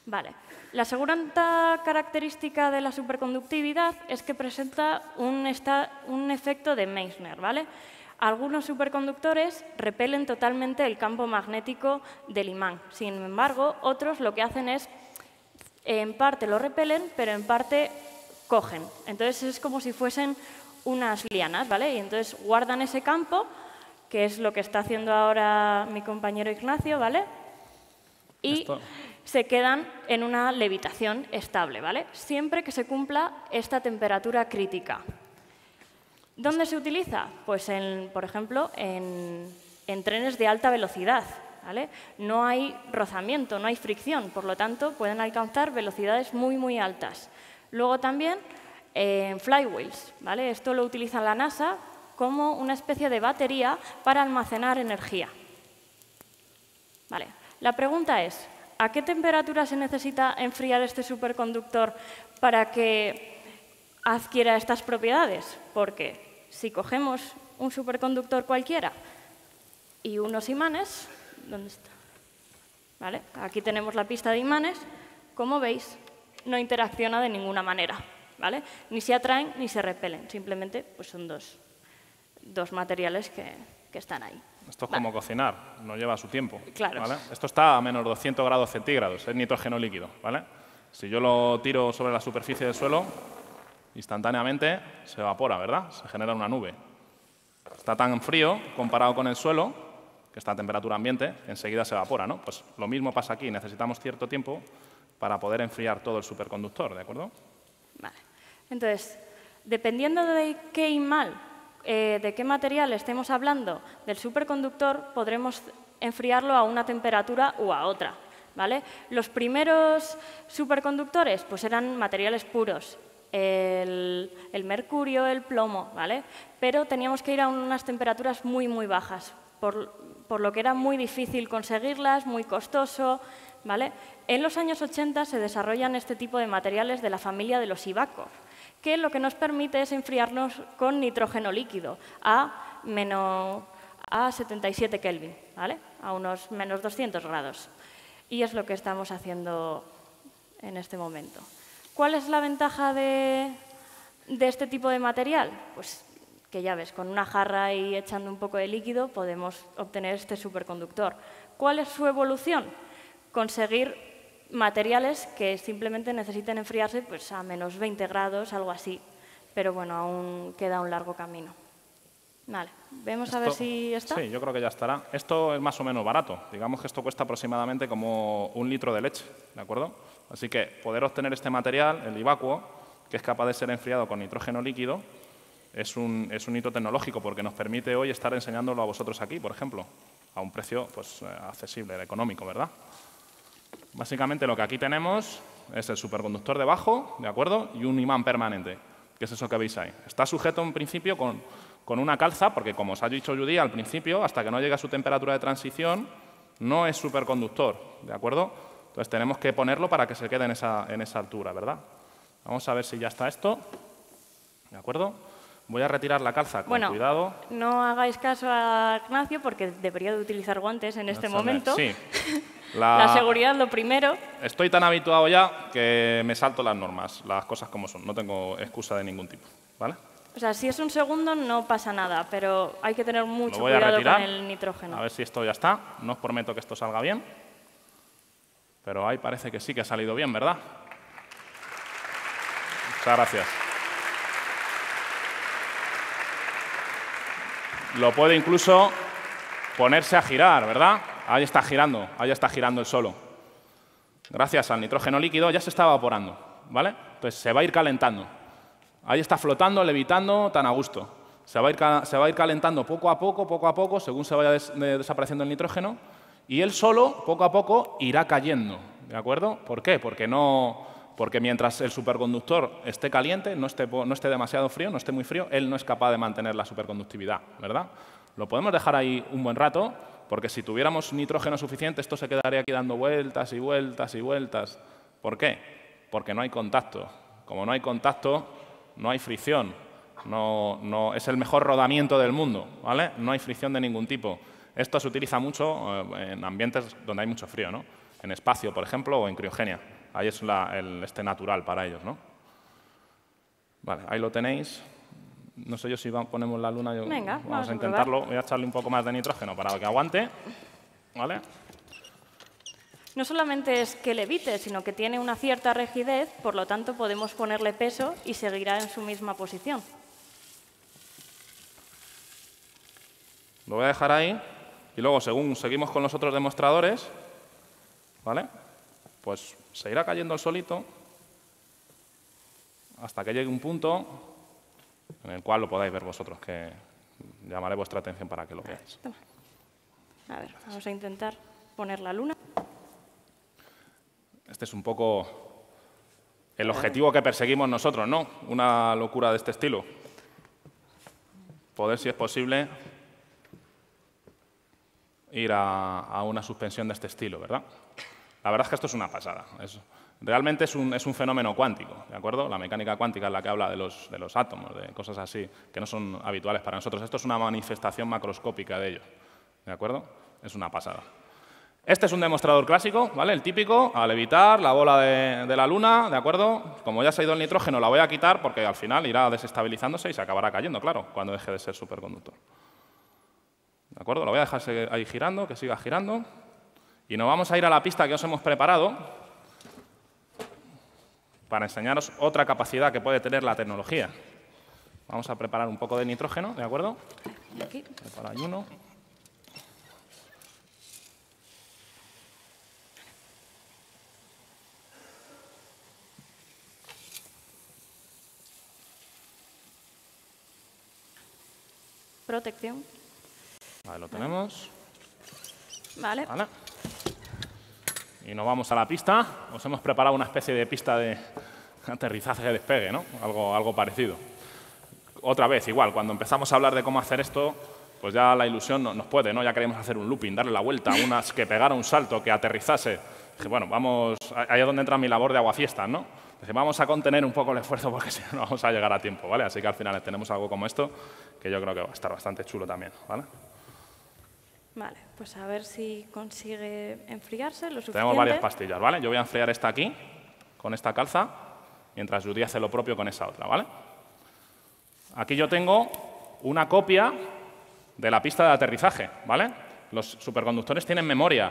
Speaker 3: Vale. La segunda característica de la superconductividad es que presenta un, un efecto de Meissner. ¿vale? Algunos superconductores repelen totalmente el campo magnético del imán. Sin embargo, otros lo que hacen es, en parte lo repelen, pero en parte cogen. Entonces es como si fuesen unas lianas, ¿vale? Y entonces guardan ese campo, que es lo que está haciendo ahora mi compañero Ignacio, ¿vale? Y
Speaker 2: Esto-
Speaker 3: se quedan en una levitación estable, ¿vale? Siempre que se cumpla esta temperatura crítica. ¿Dónde se utiliza? Pues, en, por ejemplo, en, en trenes de alta velocidad. ¿vale? No hay rozamiento, no hay fricción, por lo tanto, pueden alcanzar velocidades muy, muy altas. Luego también eh, en flywheels. ¿vale? Esto lo utiliza la NASA como una especie de batería para almacenar energía. Vale. La pregunta es, ¿a qué temperatura se necesita enfriar este superconductor para que adquiera estas propiedades? Porque si cogemos un superconductor cualquiera y unos imanes, ¿dónde está? ¿Vale? Aquí tenemos la pista de imanes. Como veis, no interacciona de ninguna manera. ¿vale? Ni se atraen ni se repelen. Simplemente pues son dos, dos materiales que, que están ahí.
Speaker 2: Esto es como cocinar, no lleva su tiempo.
Speaker 3: Claro.
Speaker 2: ¿vale? Esto está a menos 200 grados centígrados, es nitrógeno líquido. ¿vale? Si yo lo tiro sobre la superficie del suelo, instantáneamente se evapora, ¿verdad? Se genera una nube. Está tan frío comparado con el suelo, que está a temperatura ambiente, enseguida se evapora, ¿no? Pues lo mismo pasa aquí, necesitamos cierto tiempo para poder enfriar todo el superconductor, ¿de acuerdo?
Speaker 3: Vale. Entonces, dependiendo de qué eh, de qué material estemos hablando del superconductor, podremos enfriarlo a una temperatura u a otra. ¿vale? Los primeros superconductores pues eran materiales puros, el, mercurio, el plomo, ¿vale? pero teníamos que ir a unas temperaturas muy, muy bajas, por, por lo que era muy difícil conseguirlas, muy costoso. ¿vale? En los años 80 se desarrollan este tipo de materiales de la familia de los Ivakov, que lo que nos permite es enfriarnos con nitrógeno líquido a, menos, a 77 Kelvin, ¿vale? a unos menos 200 grados. Y es lo que estamos haciendo en este momento. ¿Cuál es la ventaja de, de este tipo de material? Pues que ya ves, con una jarra y echando un poco de líquido podemos obtener este superconductor. ¿Cuál es su evolución? Conseguir materiales que simplemente necesiten enfriarse pues, a menos 20 grados, algo así. Pero bueno, aún queda un largo camino. Vale, vemos a ver si está.
Speaker 2: Sí, yo creo que ya estará. Esto es más o menos barato. Digamos que esto cuesta aproximadamente como un litro de leche, ¿de acuerdo? Así que poder obtener este material, el ivacuo, que es capaz de ser enfriado con nitrógeno líquido, es un, es un hito tecnológico porque nos permite hoy estar enseñándolo a vosotros aquí, por ejemplo, a un precio pues, eh, accesible, económico, ¿verdad? Básicamente lo que aquí tenemos es el superconductor debajo, ¿de acuerdo? Y un imán permanente, que es eso que veis ahí. Está sujeto en principio con, con una calza, porque como os ha dicho Judy al principio, hasta que no llegue a su temperatura de transición, no es superconductor, ¿de acuerdo? Entonces tenemos que ponerlo para que se quede en esa, en esa altura, ¿verdad? Vamos a ver si ya está esto, ¿de acuerdo? Voy a retirar la calza con
Speaker 3: Bueno,
Speaker 2: cuidado.
Speaker 3: no hagáis caso a Ignacio porque debería de utilizar guantes en este
Speaker 2: Eso,
Speaker 3: momento.
Speaker 2: Sí.
Speaker 3: La seguridad lo primero.
Speaker 2: Estoy tan habituado ya que me salto las normas, las cosas como son. No tengo excusa de ningún tipo. ¿Vale?
Speaker 3: O sea, si es un segundo no pasa nada, pero hay que tener mucho cuidado con el nitrógeno.
Speaker 2: A ver si esto ya está. No os prometo que esto salga bien. Pero ahí parece que sí que ha salido bien, ¿verdad? Muchas gracias. Lo puede incluso ponerse a girar, ¿verdad? Ahí está girando, ahí está girando el solo. Gracias al nitrógeno líquido ya se está evaporando, ¿vale? Entonces se va a ir calentando. Ahí está flotando, levitando, tan a gusto. Se va a ir, se va a ir calentando poco a poco, poco a poco, según se vaya de- desapareciendo el nitrógeno, y él solo, poco a poco, irá cayendo, ¿de acuerdo? ¿Por qué? Porque, no, porque mientras el superconductor esté caliente, no esté, no esté demasiado frío, no esté muy frío, él no es capaz de mantener la superconductividad, ¿verdad? Lo podemos dejar ahí un buen rato, porque si tuviéramos nitrógeno suficiente, esto se quedaría aquí dando vueltas y vueltas y vueltas. ¿Por qué? Porque no hay contacto. Como no hay contacto, no hay fricción. No, no- es el mejor rodamiento del mundo, ¿vale? No hay fricción de ningún tipo. Esto se utiliza mucho eh, en ambientes donde hay mucho frío, ¿no? En espacio, por ejemplo, o en criogenia. Ahí es la- el este natural para ellos, ¿no? Vale, ahí lo tenéis. No sé yo si va- ponemos la luna. yo-
Speaker 3: Venga,
Speaker 2: vamos,
Speaker 3: vamos
Speaker 2: a
Speaker 3: a
Speaker 2: intentarlo. Voy a echarle un poco más de nitrógeno para que aguante. ¿Vale?
Speaker 3: No solamente es que levite, sino que tiene una cierta rigidez, por lo tanto podemos ponerle peso y seguirá en su misma posición.
Speaker 2: Lo voy a dejar ahí y luego, según seguimos con los otros demostradores, ¿vale? Pues se irá cayendo el solito hasta que llegue un punto en el cual lo podáis ver vosotros, que llamaré vuestra atención para que lo veáis.
Speaker 3: A ver, vamos a intentar poner la luna.
Speaker 2: Este es un poco el objetivo que perseguimos nosotros, ¿no? Una locura de este estilo. Poder, si es posible, ir a, una suspensión de este estilo, ¿verdad? La verdad es que esto es una pasada. realmente es un, es un, fenómeno cuántico, ¿de acuerdo? La mecánica cuántica es la que habla de los, de los átomos, de cosas así, que no son habituales para nosotros. Esto es una manifestación macroscópica de ello, ¿de acuerdo? Es una pasada. Este es un demostrador clásico, ¿vale? El típico, al evitar la bola de, la luna, ¿de acuerdo? Como ya se ha ido el nitrógeno, la voy a quitar porque al final irá desestabilizándose y se acabará cayendo, claro, cuando deje de ser superconductor. ¿De acuerdo? Lo voy a dejar ahí girando, que siga girando. Y nos vamos a ir a la pista que os hemos preparado para enseñaros otra capacidad que puede tener la tecnología. Vamos a preparar un poco de nitrógeno, ¿de acuerdo? Aquí. Prepara uno.
Speaker 3: Protección.
Speaker 2: Ahí lo tenemos.
Speaker 3: Vale. vale.
Speaker 2: Y nos vamos a la pista. Os hemos preparado una especie de pista de aterrizaje de despegue, ¿no? Algo, algo parecido. Otra vez, igual, cuando empezamos a hablar de cómo hacer esto, pues ya la ilusión nos puede, ¿no? Ya queríamos hacer un looping, darle la vuelta, unas que pegara un salto, que aterrizase. Dije, bueno, vamos, ahí es donde entra mi labor de aguafiestas, ¿no? Dije, vamos a contener un poco el esfuerzo porque si no, no vamos a llegar a tiempo, ¿vale? Así que al final tenemos algo como esto que yo creo que va a estar bastante chulo también, ¿vale?
Speaker 3: Vale, pues a ver si consigue enfriarse lo suficiente.
Speaker 2: Tenemos varias pastillas, ¿vale? Yo voy a enfriar esta aquí, con esta calza, mientras Judy hace lo propio con esa otra, ¿vale? Aquí yo tengo una copia de la pista de aterrizaje, ¿vale? Los superconductores tienen memoria.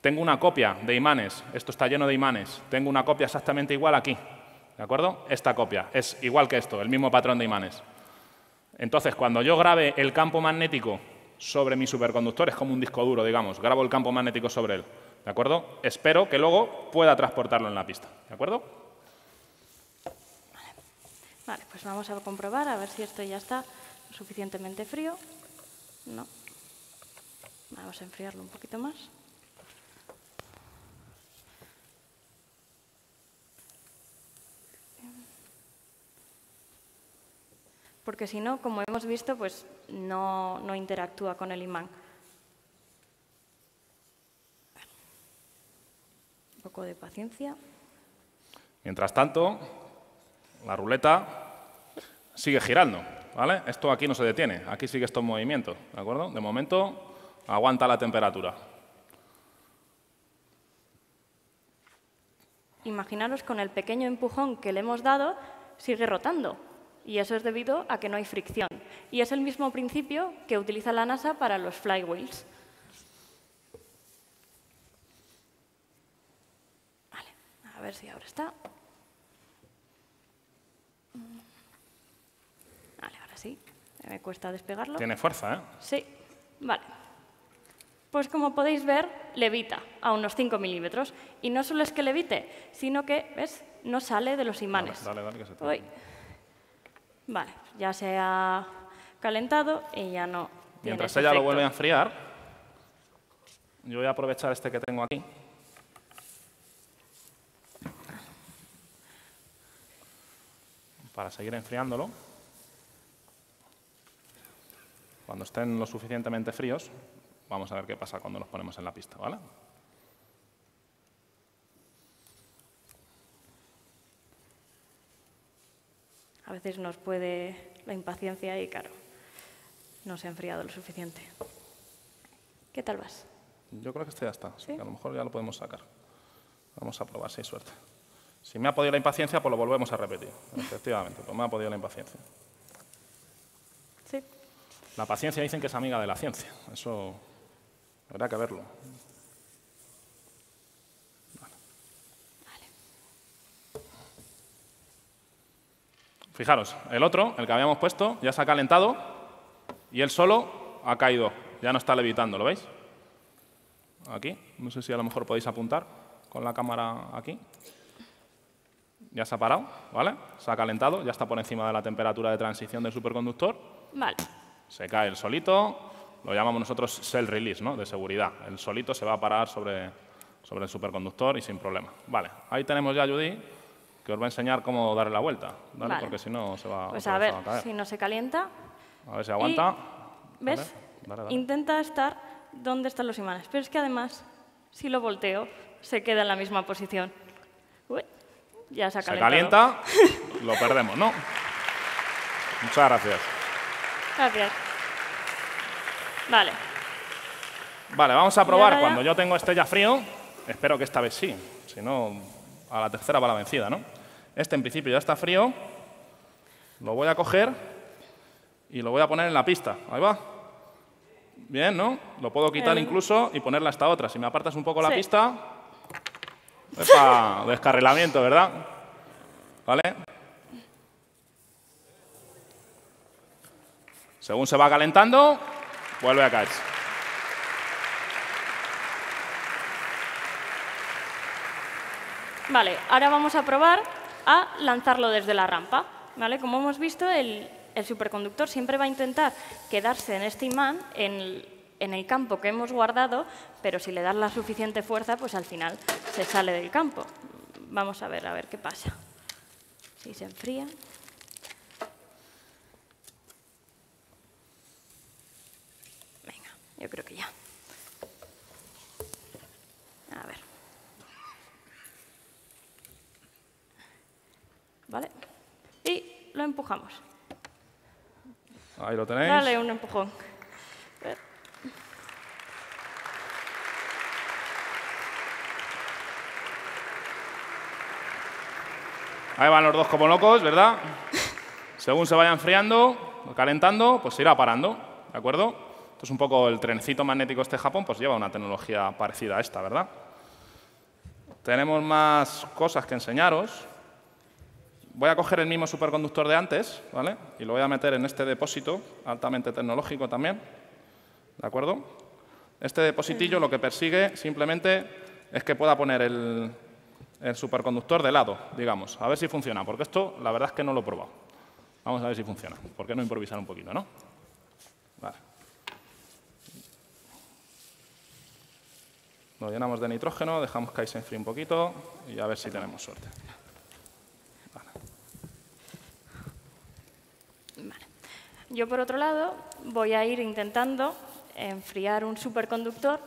Speaker 2: Tengo una copia de imanes, esto está lleno de imanes. Tengo una copia exactamente igual aquí, ¿de acuerdo? Esta copia es igual que esto, el mismo patrón de imanes. Entonces, cuando yo grabe el campo magnético sobre mi superconductor, es como un disco duro, digamos, grabo el campo magnético sobre él, ¿de acuerdo? Espero que luego pueda transportarlo en la pista, ¿de acuerdo?
Speaker 3: Vale. pues vamos a comprobar a ver si esto ya está suficientemente frío. No. Vamos a enfriarlo un poquito más. Porque si no, como hemos visto, pues no, no interactúa con el imán. Un poco de paciencia.
Speaker 2: Mientras tanto, la ruleta sigue girando, ¿vale? Esto aquí no se detiene, aquí sigue esto en movimiento, ¿de acuerdo? De momento, aguanta la temperatura.
Speaker 3: Imaginaros con el pequeño empujón que le hemos dado, sigue rotando. Y eso es debido a que no hay fricción. Y es el mismo principio que utiliza la NASA para los flywheels. Vale, a ver si ahora está. Vale, ahora sí. Me cuesta despegarlo.
Speaker 2: Tiene fuerza, ¿eh?
Speaker 3: Sí, vale. Pues como podéis ver, levita a unos 5 milímetros. Y no solo es que levite, sino que, ¿ves? No sale de los imanes.
Speaker 2: Dale, dale, que se
Speaker 3: Vale, ya se ha calentado y ya no.
Speaker 2: Mientras ella lo vuelve a enfriar, yo voy a aprovechar este que tengo aquí. Para seguir enfriándolo. Cuando estén lo suficientemente fríos, vamos a ver qué pasa cuando los ponemos en la pista, ¿vale?
Speaker 3: A veces nos puede la impaciencia y, claro, no se ha enfriado lo suficiente. ¿Qué tal vas?
Speaker 2: Yo creo que este ya está, ¿Sí? a lo mejor ya lo podemos sacar. Vamos a probar si hay suerte. Si me ha podido la impaciencia, pues lo volvemos a repetir. Efectivamente, pues me ha podido la impaciencia.
Speaker 3: Sí.
Speaker 2: La paciencia dicen que es amiga de la ciencia. Eso habrá que verlo. Fijaros, el otro, el que habíamos puesto, ya se ha calentado y él solo ha caído, ya no está levitando, ¿lo veis? Aquí, no sé si a lo mejor podéis apuntar con la cámara aquí. Ya se ha parado, ¿vale? Se ha calentado, ya está por encima de la temperatura de transición del superconductor.
Speaker 3: Vale.
Speaker 2: Se cae el solito, lo llamamos nosotros cell release, ¿no? De seguridad. El solito se va a parar sobre, sobre el superconductor y sin problema. Vale, ahí tenemos ya Judy, que os va a enseñar cómo darle la vuelta, ¿vale?
Speaker 3: Vale.
Speaker 2: Porque si no se va,
Speaker 3: Pues a ver
Speaker 2: va a caer.
Speaker 3: si no se calienta.
Speaker 2: A ver si aguanta.
Speaker 3: ¿Ves?
Speaker 2: Dale, dale, dale.
Speaker 3: Intenta estar donde están los imanes. Pero es que además, si lo volteo, se queda en la misma posición. Uy, ya se ha
Speaker 2: Se calienta, lo perdemos, ¿no? Muchas gracias.
Speaker 3: Gracias. Vale.
Speaker 2: Vale, vamos a probar
Speaker 3: ya-
Speaker 2: cuando yo tengo este ya frío. Espero que esta vez sí. Si no, a la tercera va la vencida, ¿no? Este en principio ya está frío. Lo voy a coger y lo voy a poner en la pista. Ahí va. Bien, ¿no? Lo puedo quitar
Speaker 3: El-
Speaker 2: incluso y ponerla esta otra. Si me apartas un poco la pista. Epa, descarrilamiento, ¿verdad? ¿Vale? Según se va calentando, vuelve a caerse.
Speaker 3: Vale, ahora vamos a probar a lanzarlo desde la rampa. ¿vale? Como hemos visto, el, el superconductor siempre va a intentar quedarse en este imán, en el, campo que hemos guardado, pero si le das la suficiente fuerza, pues al final se sale del campo. Vamos a ver, a ver qué pasa. Si se enfría. Venga, yo creo que ya. A ver. ¿Vale? Y lo empujamos.
Speaker 2: Ahí lo tenéis.
Speaker 3: Dale un empujón.
Speaker 2: Ahí van los dos como locos, ¿verdad? Según se vaya enfriando, o calentando, pues se irá parando, ¿de acuerdo? Esto es un poco el trencito magnético este de Japón, pues lleva una tecnología parecida a esta, ¿verdad? Tenemos más cosas que enseñaros. Voy a coger el mismo superconductor de antes, ¿vale? Y lo voy a meter en este depósito, altamente tecnológico también, ¿de acuerdo? Este depositillo lo que persigue simplemente es que pueda poner el, superconductor de lado, digamos, a ver si funciona, porque esto la verdad es que no lo he probado. Vamos a ver si funciona. ¿Por qué no improvisar un poquito, no? Vale. Lo llenamos de nitrógeno, dejamos que se enfríe un poquito y a ver si tenemos suerte.
Speaker 3: Vale. Yo, por otro lado, voy a ir intentando enfriar un superconductor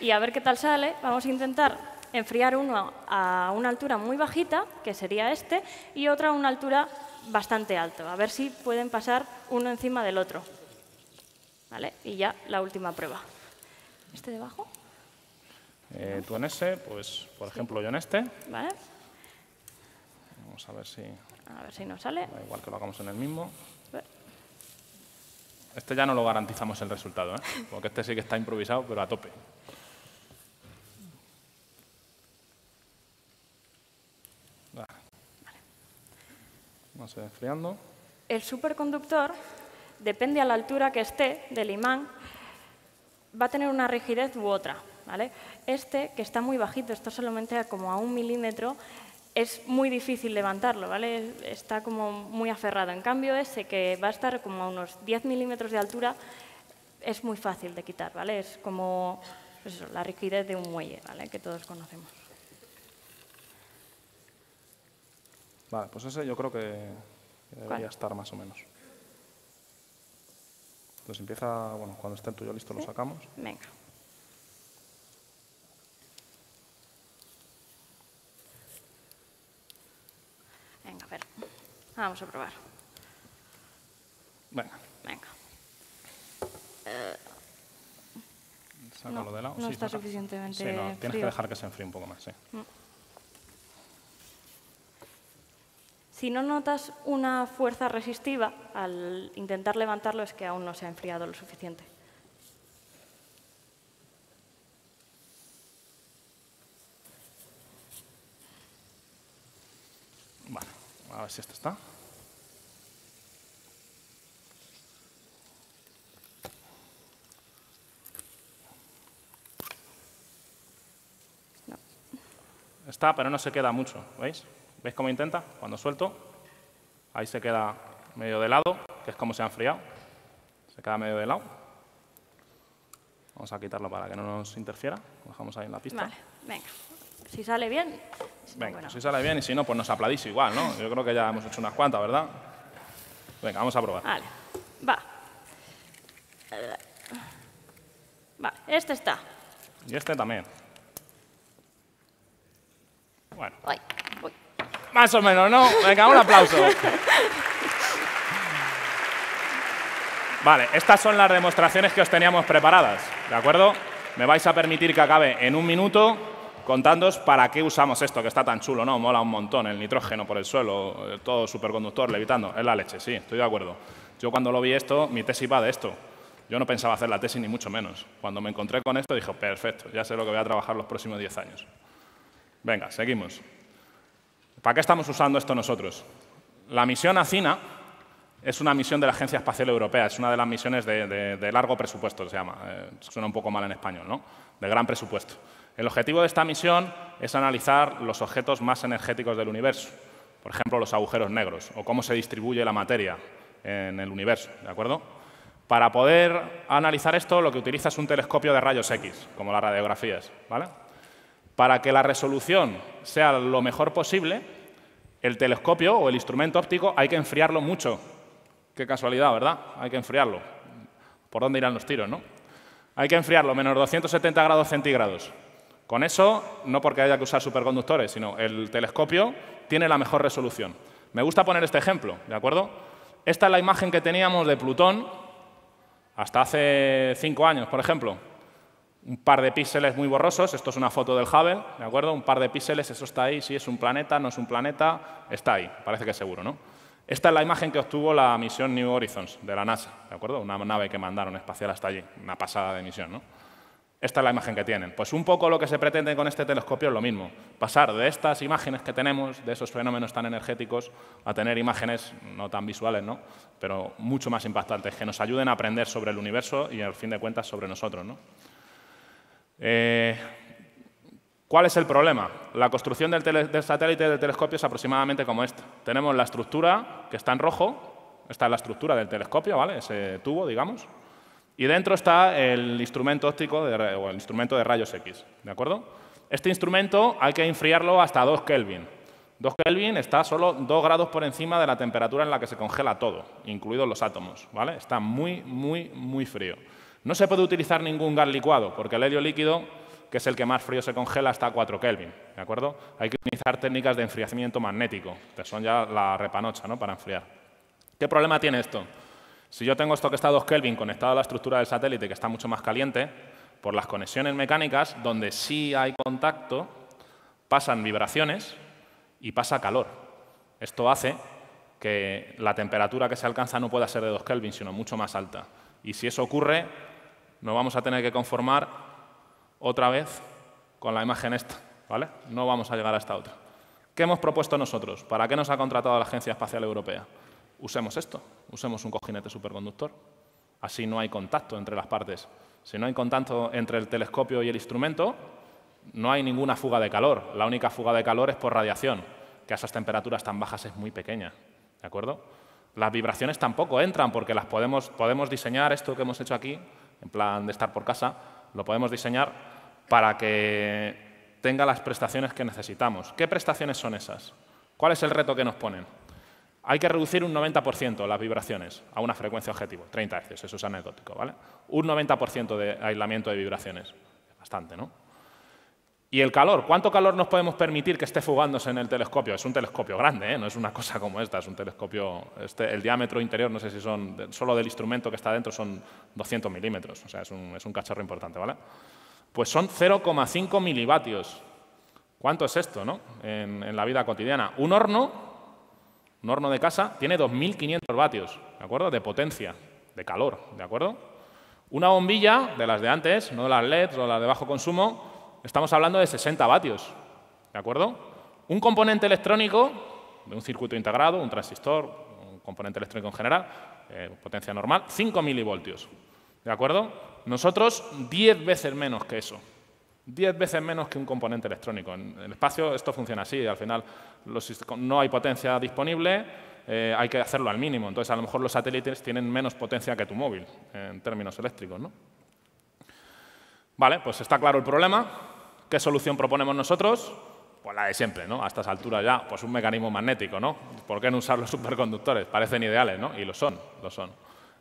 Speaker 3: y a ver qué tal sale. Vamos a intentar enfriar uno a una altura muy bajita, que sería este, y otro a una altura bastante alta. A ver si pueden pasar uno encima del otro. ¿Vale? Y ya la última prueba. ¿Este debajo?
Speaker 2: Eh, tú en ese, pues por ejemplo yo en este.
Speaker 3: ¿Vale?
Speaker 2: Vamos a ver si
Speaker 3: A ver si nos sale.
Speaker 2: da igual que lo hagamos en el mismo. Este ya no lo garantizamos el resultado, ¿eh? porque este sí que está improvisado, pero a tope. Vamos a ir enfriando.
Speaker 3: El superconductor, depende a la altura que esté del imán, va a tener una rigidez u otra. ¿vale? Este, que está muy bajito, esto solamente como a un milímetro, es muy difícil levantarlo, ¿vale? está como muy aferrado. En cambio, ese que va a estar como a unos 10 milímetros de altura, es muy fácil de quitar, ¿vale? es como pues eso, la rigidez de un muelle, ¿vale? que todos conocemos.
Speaker 2: Vale, pues ese yo creo que debería
Speaker 3: ¿Cuál?
Speaker 2: estar más o menos. Entonces empieza, bueno, cuando esté el tuyo listo lo sacamos.
Speaker 3: Venga. Venga, a ver. Vamos a probar.
Speaker 2: Venga,
Speaker 3: Venga.
Speaker 2: sácalo
Speaker 3: No,
Speaker 2: de lado.
Speaker 3: no
Speaker 2: Sí,
Speaker 3: está
Speaker 2: saca.
Speaker 3: suficientemente
Speaker 2: Sí, no, tienes que dejar que se enfríe un poco más, sí.
Speaker 3: Si no notas una fuerza resistiva al intentar levantarlo es que aún no se ha enfriado lo suficiente.
Speaker 2: si esta está. Está, pero no se queda mucho, ¿veis? ¿Veis cómo intenta? Cuando suelto, ahí se queda medio de lado, que es como se ha enfriado. Se queda medio de lado. Vamos a quitarlo para que no nos interfiera. Lo dejamos ahí en la pista.
Speaker 3: Vale, venga. Si sale bien,
Speaker 2: Venga,
Speaker 3: bueno.
Speaker 2: si sale bien y si no, pues nos aplaudís igual, ¿no? Yo creo que ya hemos hecho unas cuantas, ¿verdad? Venga, vamos a probar.
Speaker 3: Vale, va. Vale, este está.
Speaker 2: Y este también. Bueno,
Speaker 3: Ay, uy.
Speaker 2: más o menos, ¿no? Venga, un aplauso. Vale, estas son las demostraciones que os teníamos preparadas, ¿de acuerdo? Me vais a permitir que acabe en un minuto contándoos para qué usamos esto, que está tan chulo, ¿no? Mola un montón, el nitrógeno por el suelo, eh, todo superconductor, levitando. Es la leche, sí, estoy de acuerdo. Yo cuando lo vi esto, mi tesis va de esto. Yo no pensaba hacer la tesis ni mucho menos. Cuando me encontré con esto, dije, perfecto, ya sé lo que voy a trabajar los próximos 10 años. Venga, seguimos. ¿Para qué estamos usando esto nosotros? La misión ACINA es una misión de la Agencia Espacial Europea, es una de las misiones de, largo presupuesto, se llama. Eh, suena un poco mal en español, ¿no? De gran presupuesto. El objetivo de esta misión es analizar los objetos más energéticos del universo, por ejemplo, los agujeros negros, o cómo se distribuye la materia en el universo, ¿de acuerdo? Para poder analizar esto, lo que utiliza es un telescopio de rayos X, como las radiografías, ¿vale? Para que la resolución sea lo mejor posible, el telescopio o el instrumento óptico hay que enfriarlo mucho. Qué casualidad, ¿verdad? Hay que enfriarlo. ¿Por dónde irán los tiros, no? Hay que enfriarlo menos 270 grados centígrados. Con eso, no porque haya que usar superconductores, sino el telescopio tiene la mejor resolución. Me gusta poner este ejemplo, ¿de acuerdo? Esta es la imagen que teníamos de Plutón hasta hace cinco años, por ejemplo un par de píxeles muy borrosos, esto es una foto del Hubble, ¿de acuerdo? Un par de píxeles, eso está ahí, si es un planeta, no es un planeta, está ahí, parece que es seguro, ¿no? Esta es la imagen que obtuvo la misión New Horizons de la NASA, ¿de acuerdo? Una nave que mandaron espacial hasta allí, una pasada de misión, ¿no? Esta es la imagen que tienen. Pues un poco lo que se pretende con este telescopio es lo mismo, pasar de estas imágenes que tenemos, de esos fenómenos tan energéticos, a tener imágenes no tan visuales, ¿no? pero mucho más impactantes, que nos ayuden a aprender sobre el universo y, al fin de cuentas, sobre nosotros. ¿no? Eh, ¿Cuál es el problema? La construcción del, del satélite del telescopio es aproximadamente como esta. Tenemos la estructura que está en rojo, esta es la estructura del telescopio, ¿vale? ese tubo, digamos, y dentro está el instrumento óptico de o el instrumento de rayos X. ¿de acuerdo? Este instrumento hay que enfriarlo hasta 2 Kelvin. 2 Kelvin está solo 2 grados por encima de la temperatura en la que se congela todo, incluidos los átomos. ¿vale? Está muy, muy, muy frío. No se puede utilizar ningún gas licuado, porque el helio líquido, que es el que más frío se congela, está a 4 Kelvin. ¿de acuerdo? Hay que utilizar técnicas de enfriamiento magnético, que son ya la repanocha ¿no? para enfriar. ¿Qué problema tiene esto? Si yo tengo esto que está a 2 Kelvin conectado a la estructura del satélite, que está mucho más caliente, por las conexiones mecánicas, donde sí hay contacto, pasan vibraciones y pasa calor. Esto hace que la temperatura que se alcanza no pueda ser de 2 Kelvin, sino mucho más alta. Y si eso ocurre, nos vamos a tener que conformar otra vez con la imagen esta, ¿vale? No vamos a llegar a esta otra. ¿Qué hemos propuesto nosotros? ¿Para qué nos ha contratado la Agencia Espacial Europea? Usemos esto, usemos un cojinete superconductor. Así no hay contacto entre las partes. Si no hay contacto entre el telescopio y el instrumento, no hay ninguna fuga de calor. La única fuga de calor es por radiación, que a esas temperaturas tan bajas es muy pequeña. ¿De acuerdo? Las vibraciones tampoco entran porque las podemos, podemos diseñar esto que hemos hecho aquí, en plan de estar por casa, lo podemos diseñar para que tenga las prestaciones que necesitamos. ¿Qué prestaciones son esas? ¿Cuál es el reto que nos ponen? Hay que reducir un 90% las vibraciones a una frecuencia objetivo, 30 Hz, eso es anecdótico, ¿vale? Un 90% de aislamiento de vibraciones, bastante, ¿no? Y el calor, ¿cuánto calor nos podemos permitir que esté fugándose en el telescopio? Es un telescopio grande, ¿eh? no es una cosa como esta, es un telescopio, este, el diámetro interior, no sé si son, solo del instrumento que está dentro son 200 milímetros, o sea, es un, es cacharro importante, ¿vale? Pues son 0,5 milivatios. ¿Cuánto es esto, no? En la vida cotidiana. Un horno, un horno de casa, tiene 2.500 vatios, ¿de acuerdo? De potencia, de calor, ¿de acuerdo? Una bombilla, de las de antes, no de las LEDs o las de bajo consumo, estamos hablando de 60 vatios, ¿de acuerdo? Un componente electrónico de un circuito integrado, un transistor, un componente electrónico en general, eh, potencia normal, 5 milivoltios, ¿de acuerdo? Nosotros 10 veces menos que eso, 10 veces menos que un componente electrónico. En el espacio esto funciona así, al final no hay potencia disponible, eh, hay que hacerlo al mínimo. Entonces, a lo mejor los satélites tienen menos potencia que tu móvil en términos eléctricos. ¿no? Vale, pues está claro el problema. ¿Qué solución proponemos nosotros? Pues la de siempre, ¿no? A estas alturas ya, pues un mecanismo magnético, ¿no? ¿Por qué no usar los superconductores? Parecen ideales, ¿no? Y lo son, lo son.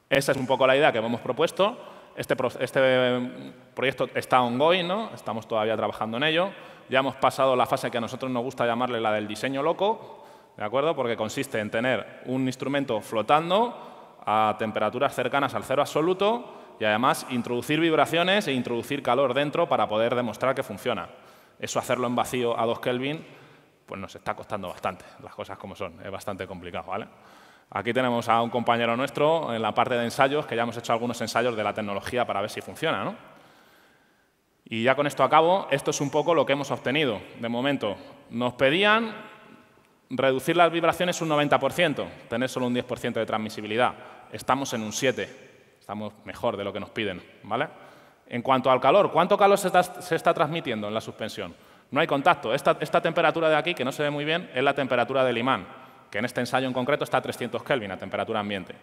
Speaker 2: Esa es un poco la idea que hemos propuesto. Este, este mm, proyecto está ongoing, ¿no? Estamos todavía trabajando en ello. Ya hemos pasado la fase que a nosotros nos gusta llamarle la del diseño loco, ¿de acuerdo? Porque consiste en tener un instrumento flotando a temperaturas cercanas al cero absoluto y además introducir vibraciones e introducir calor dentro para poder demostrar que funciona. Eso hacerlo en vacío a 2 Kelvin, pues nos está costando bastante, las cosas como son, es bastante complicado, ¿vale? Aquí tenemos a un compañero nuestro en la parte de ensayos, que ya hemos hecho algunos ensayos de la tecnología para ver si funciona, ¿no? Y ya con esto acabo, esto es un poco lo que hemos obtenido de momento. Nos pedían reducir las vibraciones un 90%, tener solo un 10% de transmisibilidad. Estamos en un 7%, estamos mejor de lo que nos piden, ¿vale? En cuanto al calor, ¿cuánto calor se está, transmitiendo en la suspensión? No hay contacto. Esta, temperatura de aquí, que no se ve muy bien, es la temperatura del imán, que en este ensayo en concreto está a 300 Kelvin, a temperatura ambiente.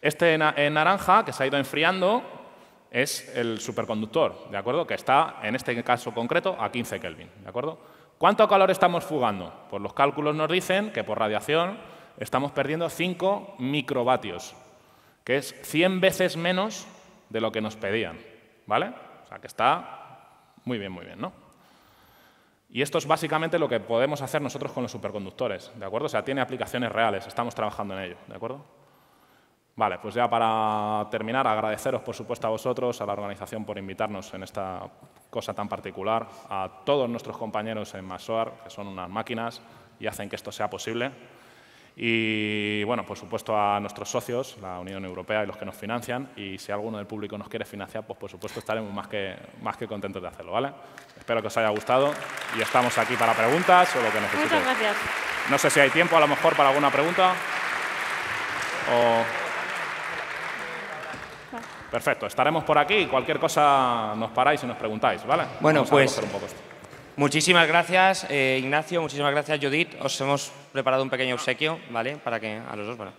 Speaker 2: Este en, naranja, que se ha ido enfriando, es el superconductor, ¿de acuerdo? Que está, en este caso concreto, a 15 Kelvin, ¿de acuerdo? ¿Cuánto calor estamos fugando? Pues los cálculos nos dicen que por radiación estamos perdiendo 5 microvatios, que es 100 veces menos de lo que nos pedían. ¿Vale? O sea, que está muy bien, muy bien, ¿no? Y esto es básicamente lo que podemos hacer nosotros con los superconductores, ¿de acuerdo? O sea, tiene aplicaciones reales, estamos trabajando en ello, ¿de acuerdo? Vale, pues ya para terminar, agradeceros, por supuesto, a vosotros, a la organización por invitarnos en esta cosa tan particular, a todos nuestros compañeros en Masoar, que son unas máquinas y hacen que esto sea posible. Y, bueno, por supuesto, a nuestros socios, la Unión Europea y los que nos financian. Y si alguno del público nos quiere financiar, pues por supuesto estaremos más que, más que contentos de hacerlo, ¿vale? Espero que os haya gustado y estamos aquí para preguntas o lo que necesitéis.
Speaker 3: Muchas gracias.
Speaker 2: No sé si hay tiempo a lo mejor para alguna pregunta. Perfecto, estaremos por aquí. Cualquier cosa nos paráis y nos preguntáis, ¿vale?
Speaker 1: Bueno, pues... Muchísimas gracias, eh, Ignacio, muchísimas gracias, Judith. Os hemos preparado un pequeño obsequio, ¿vale? Para que a los dos, bueno.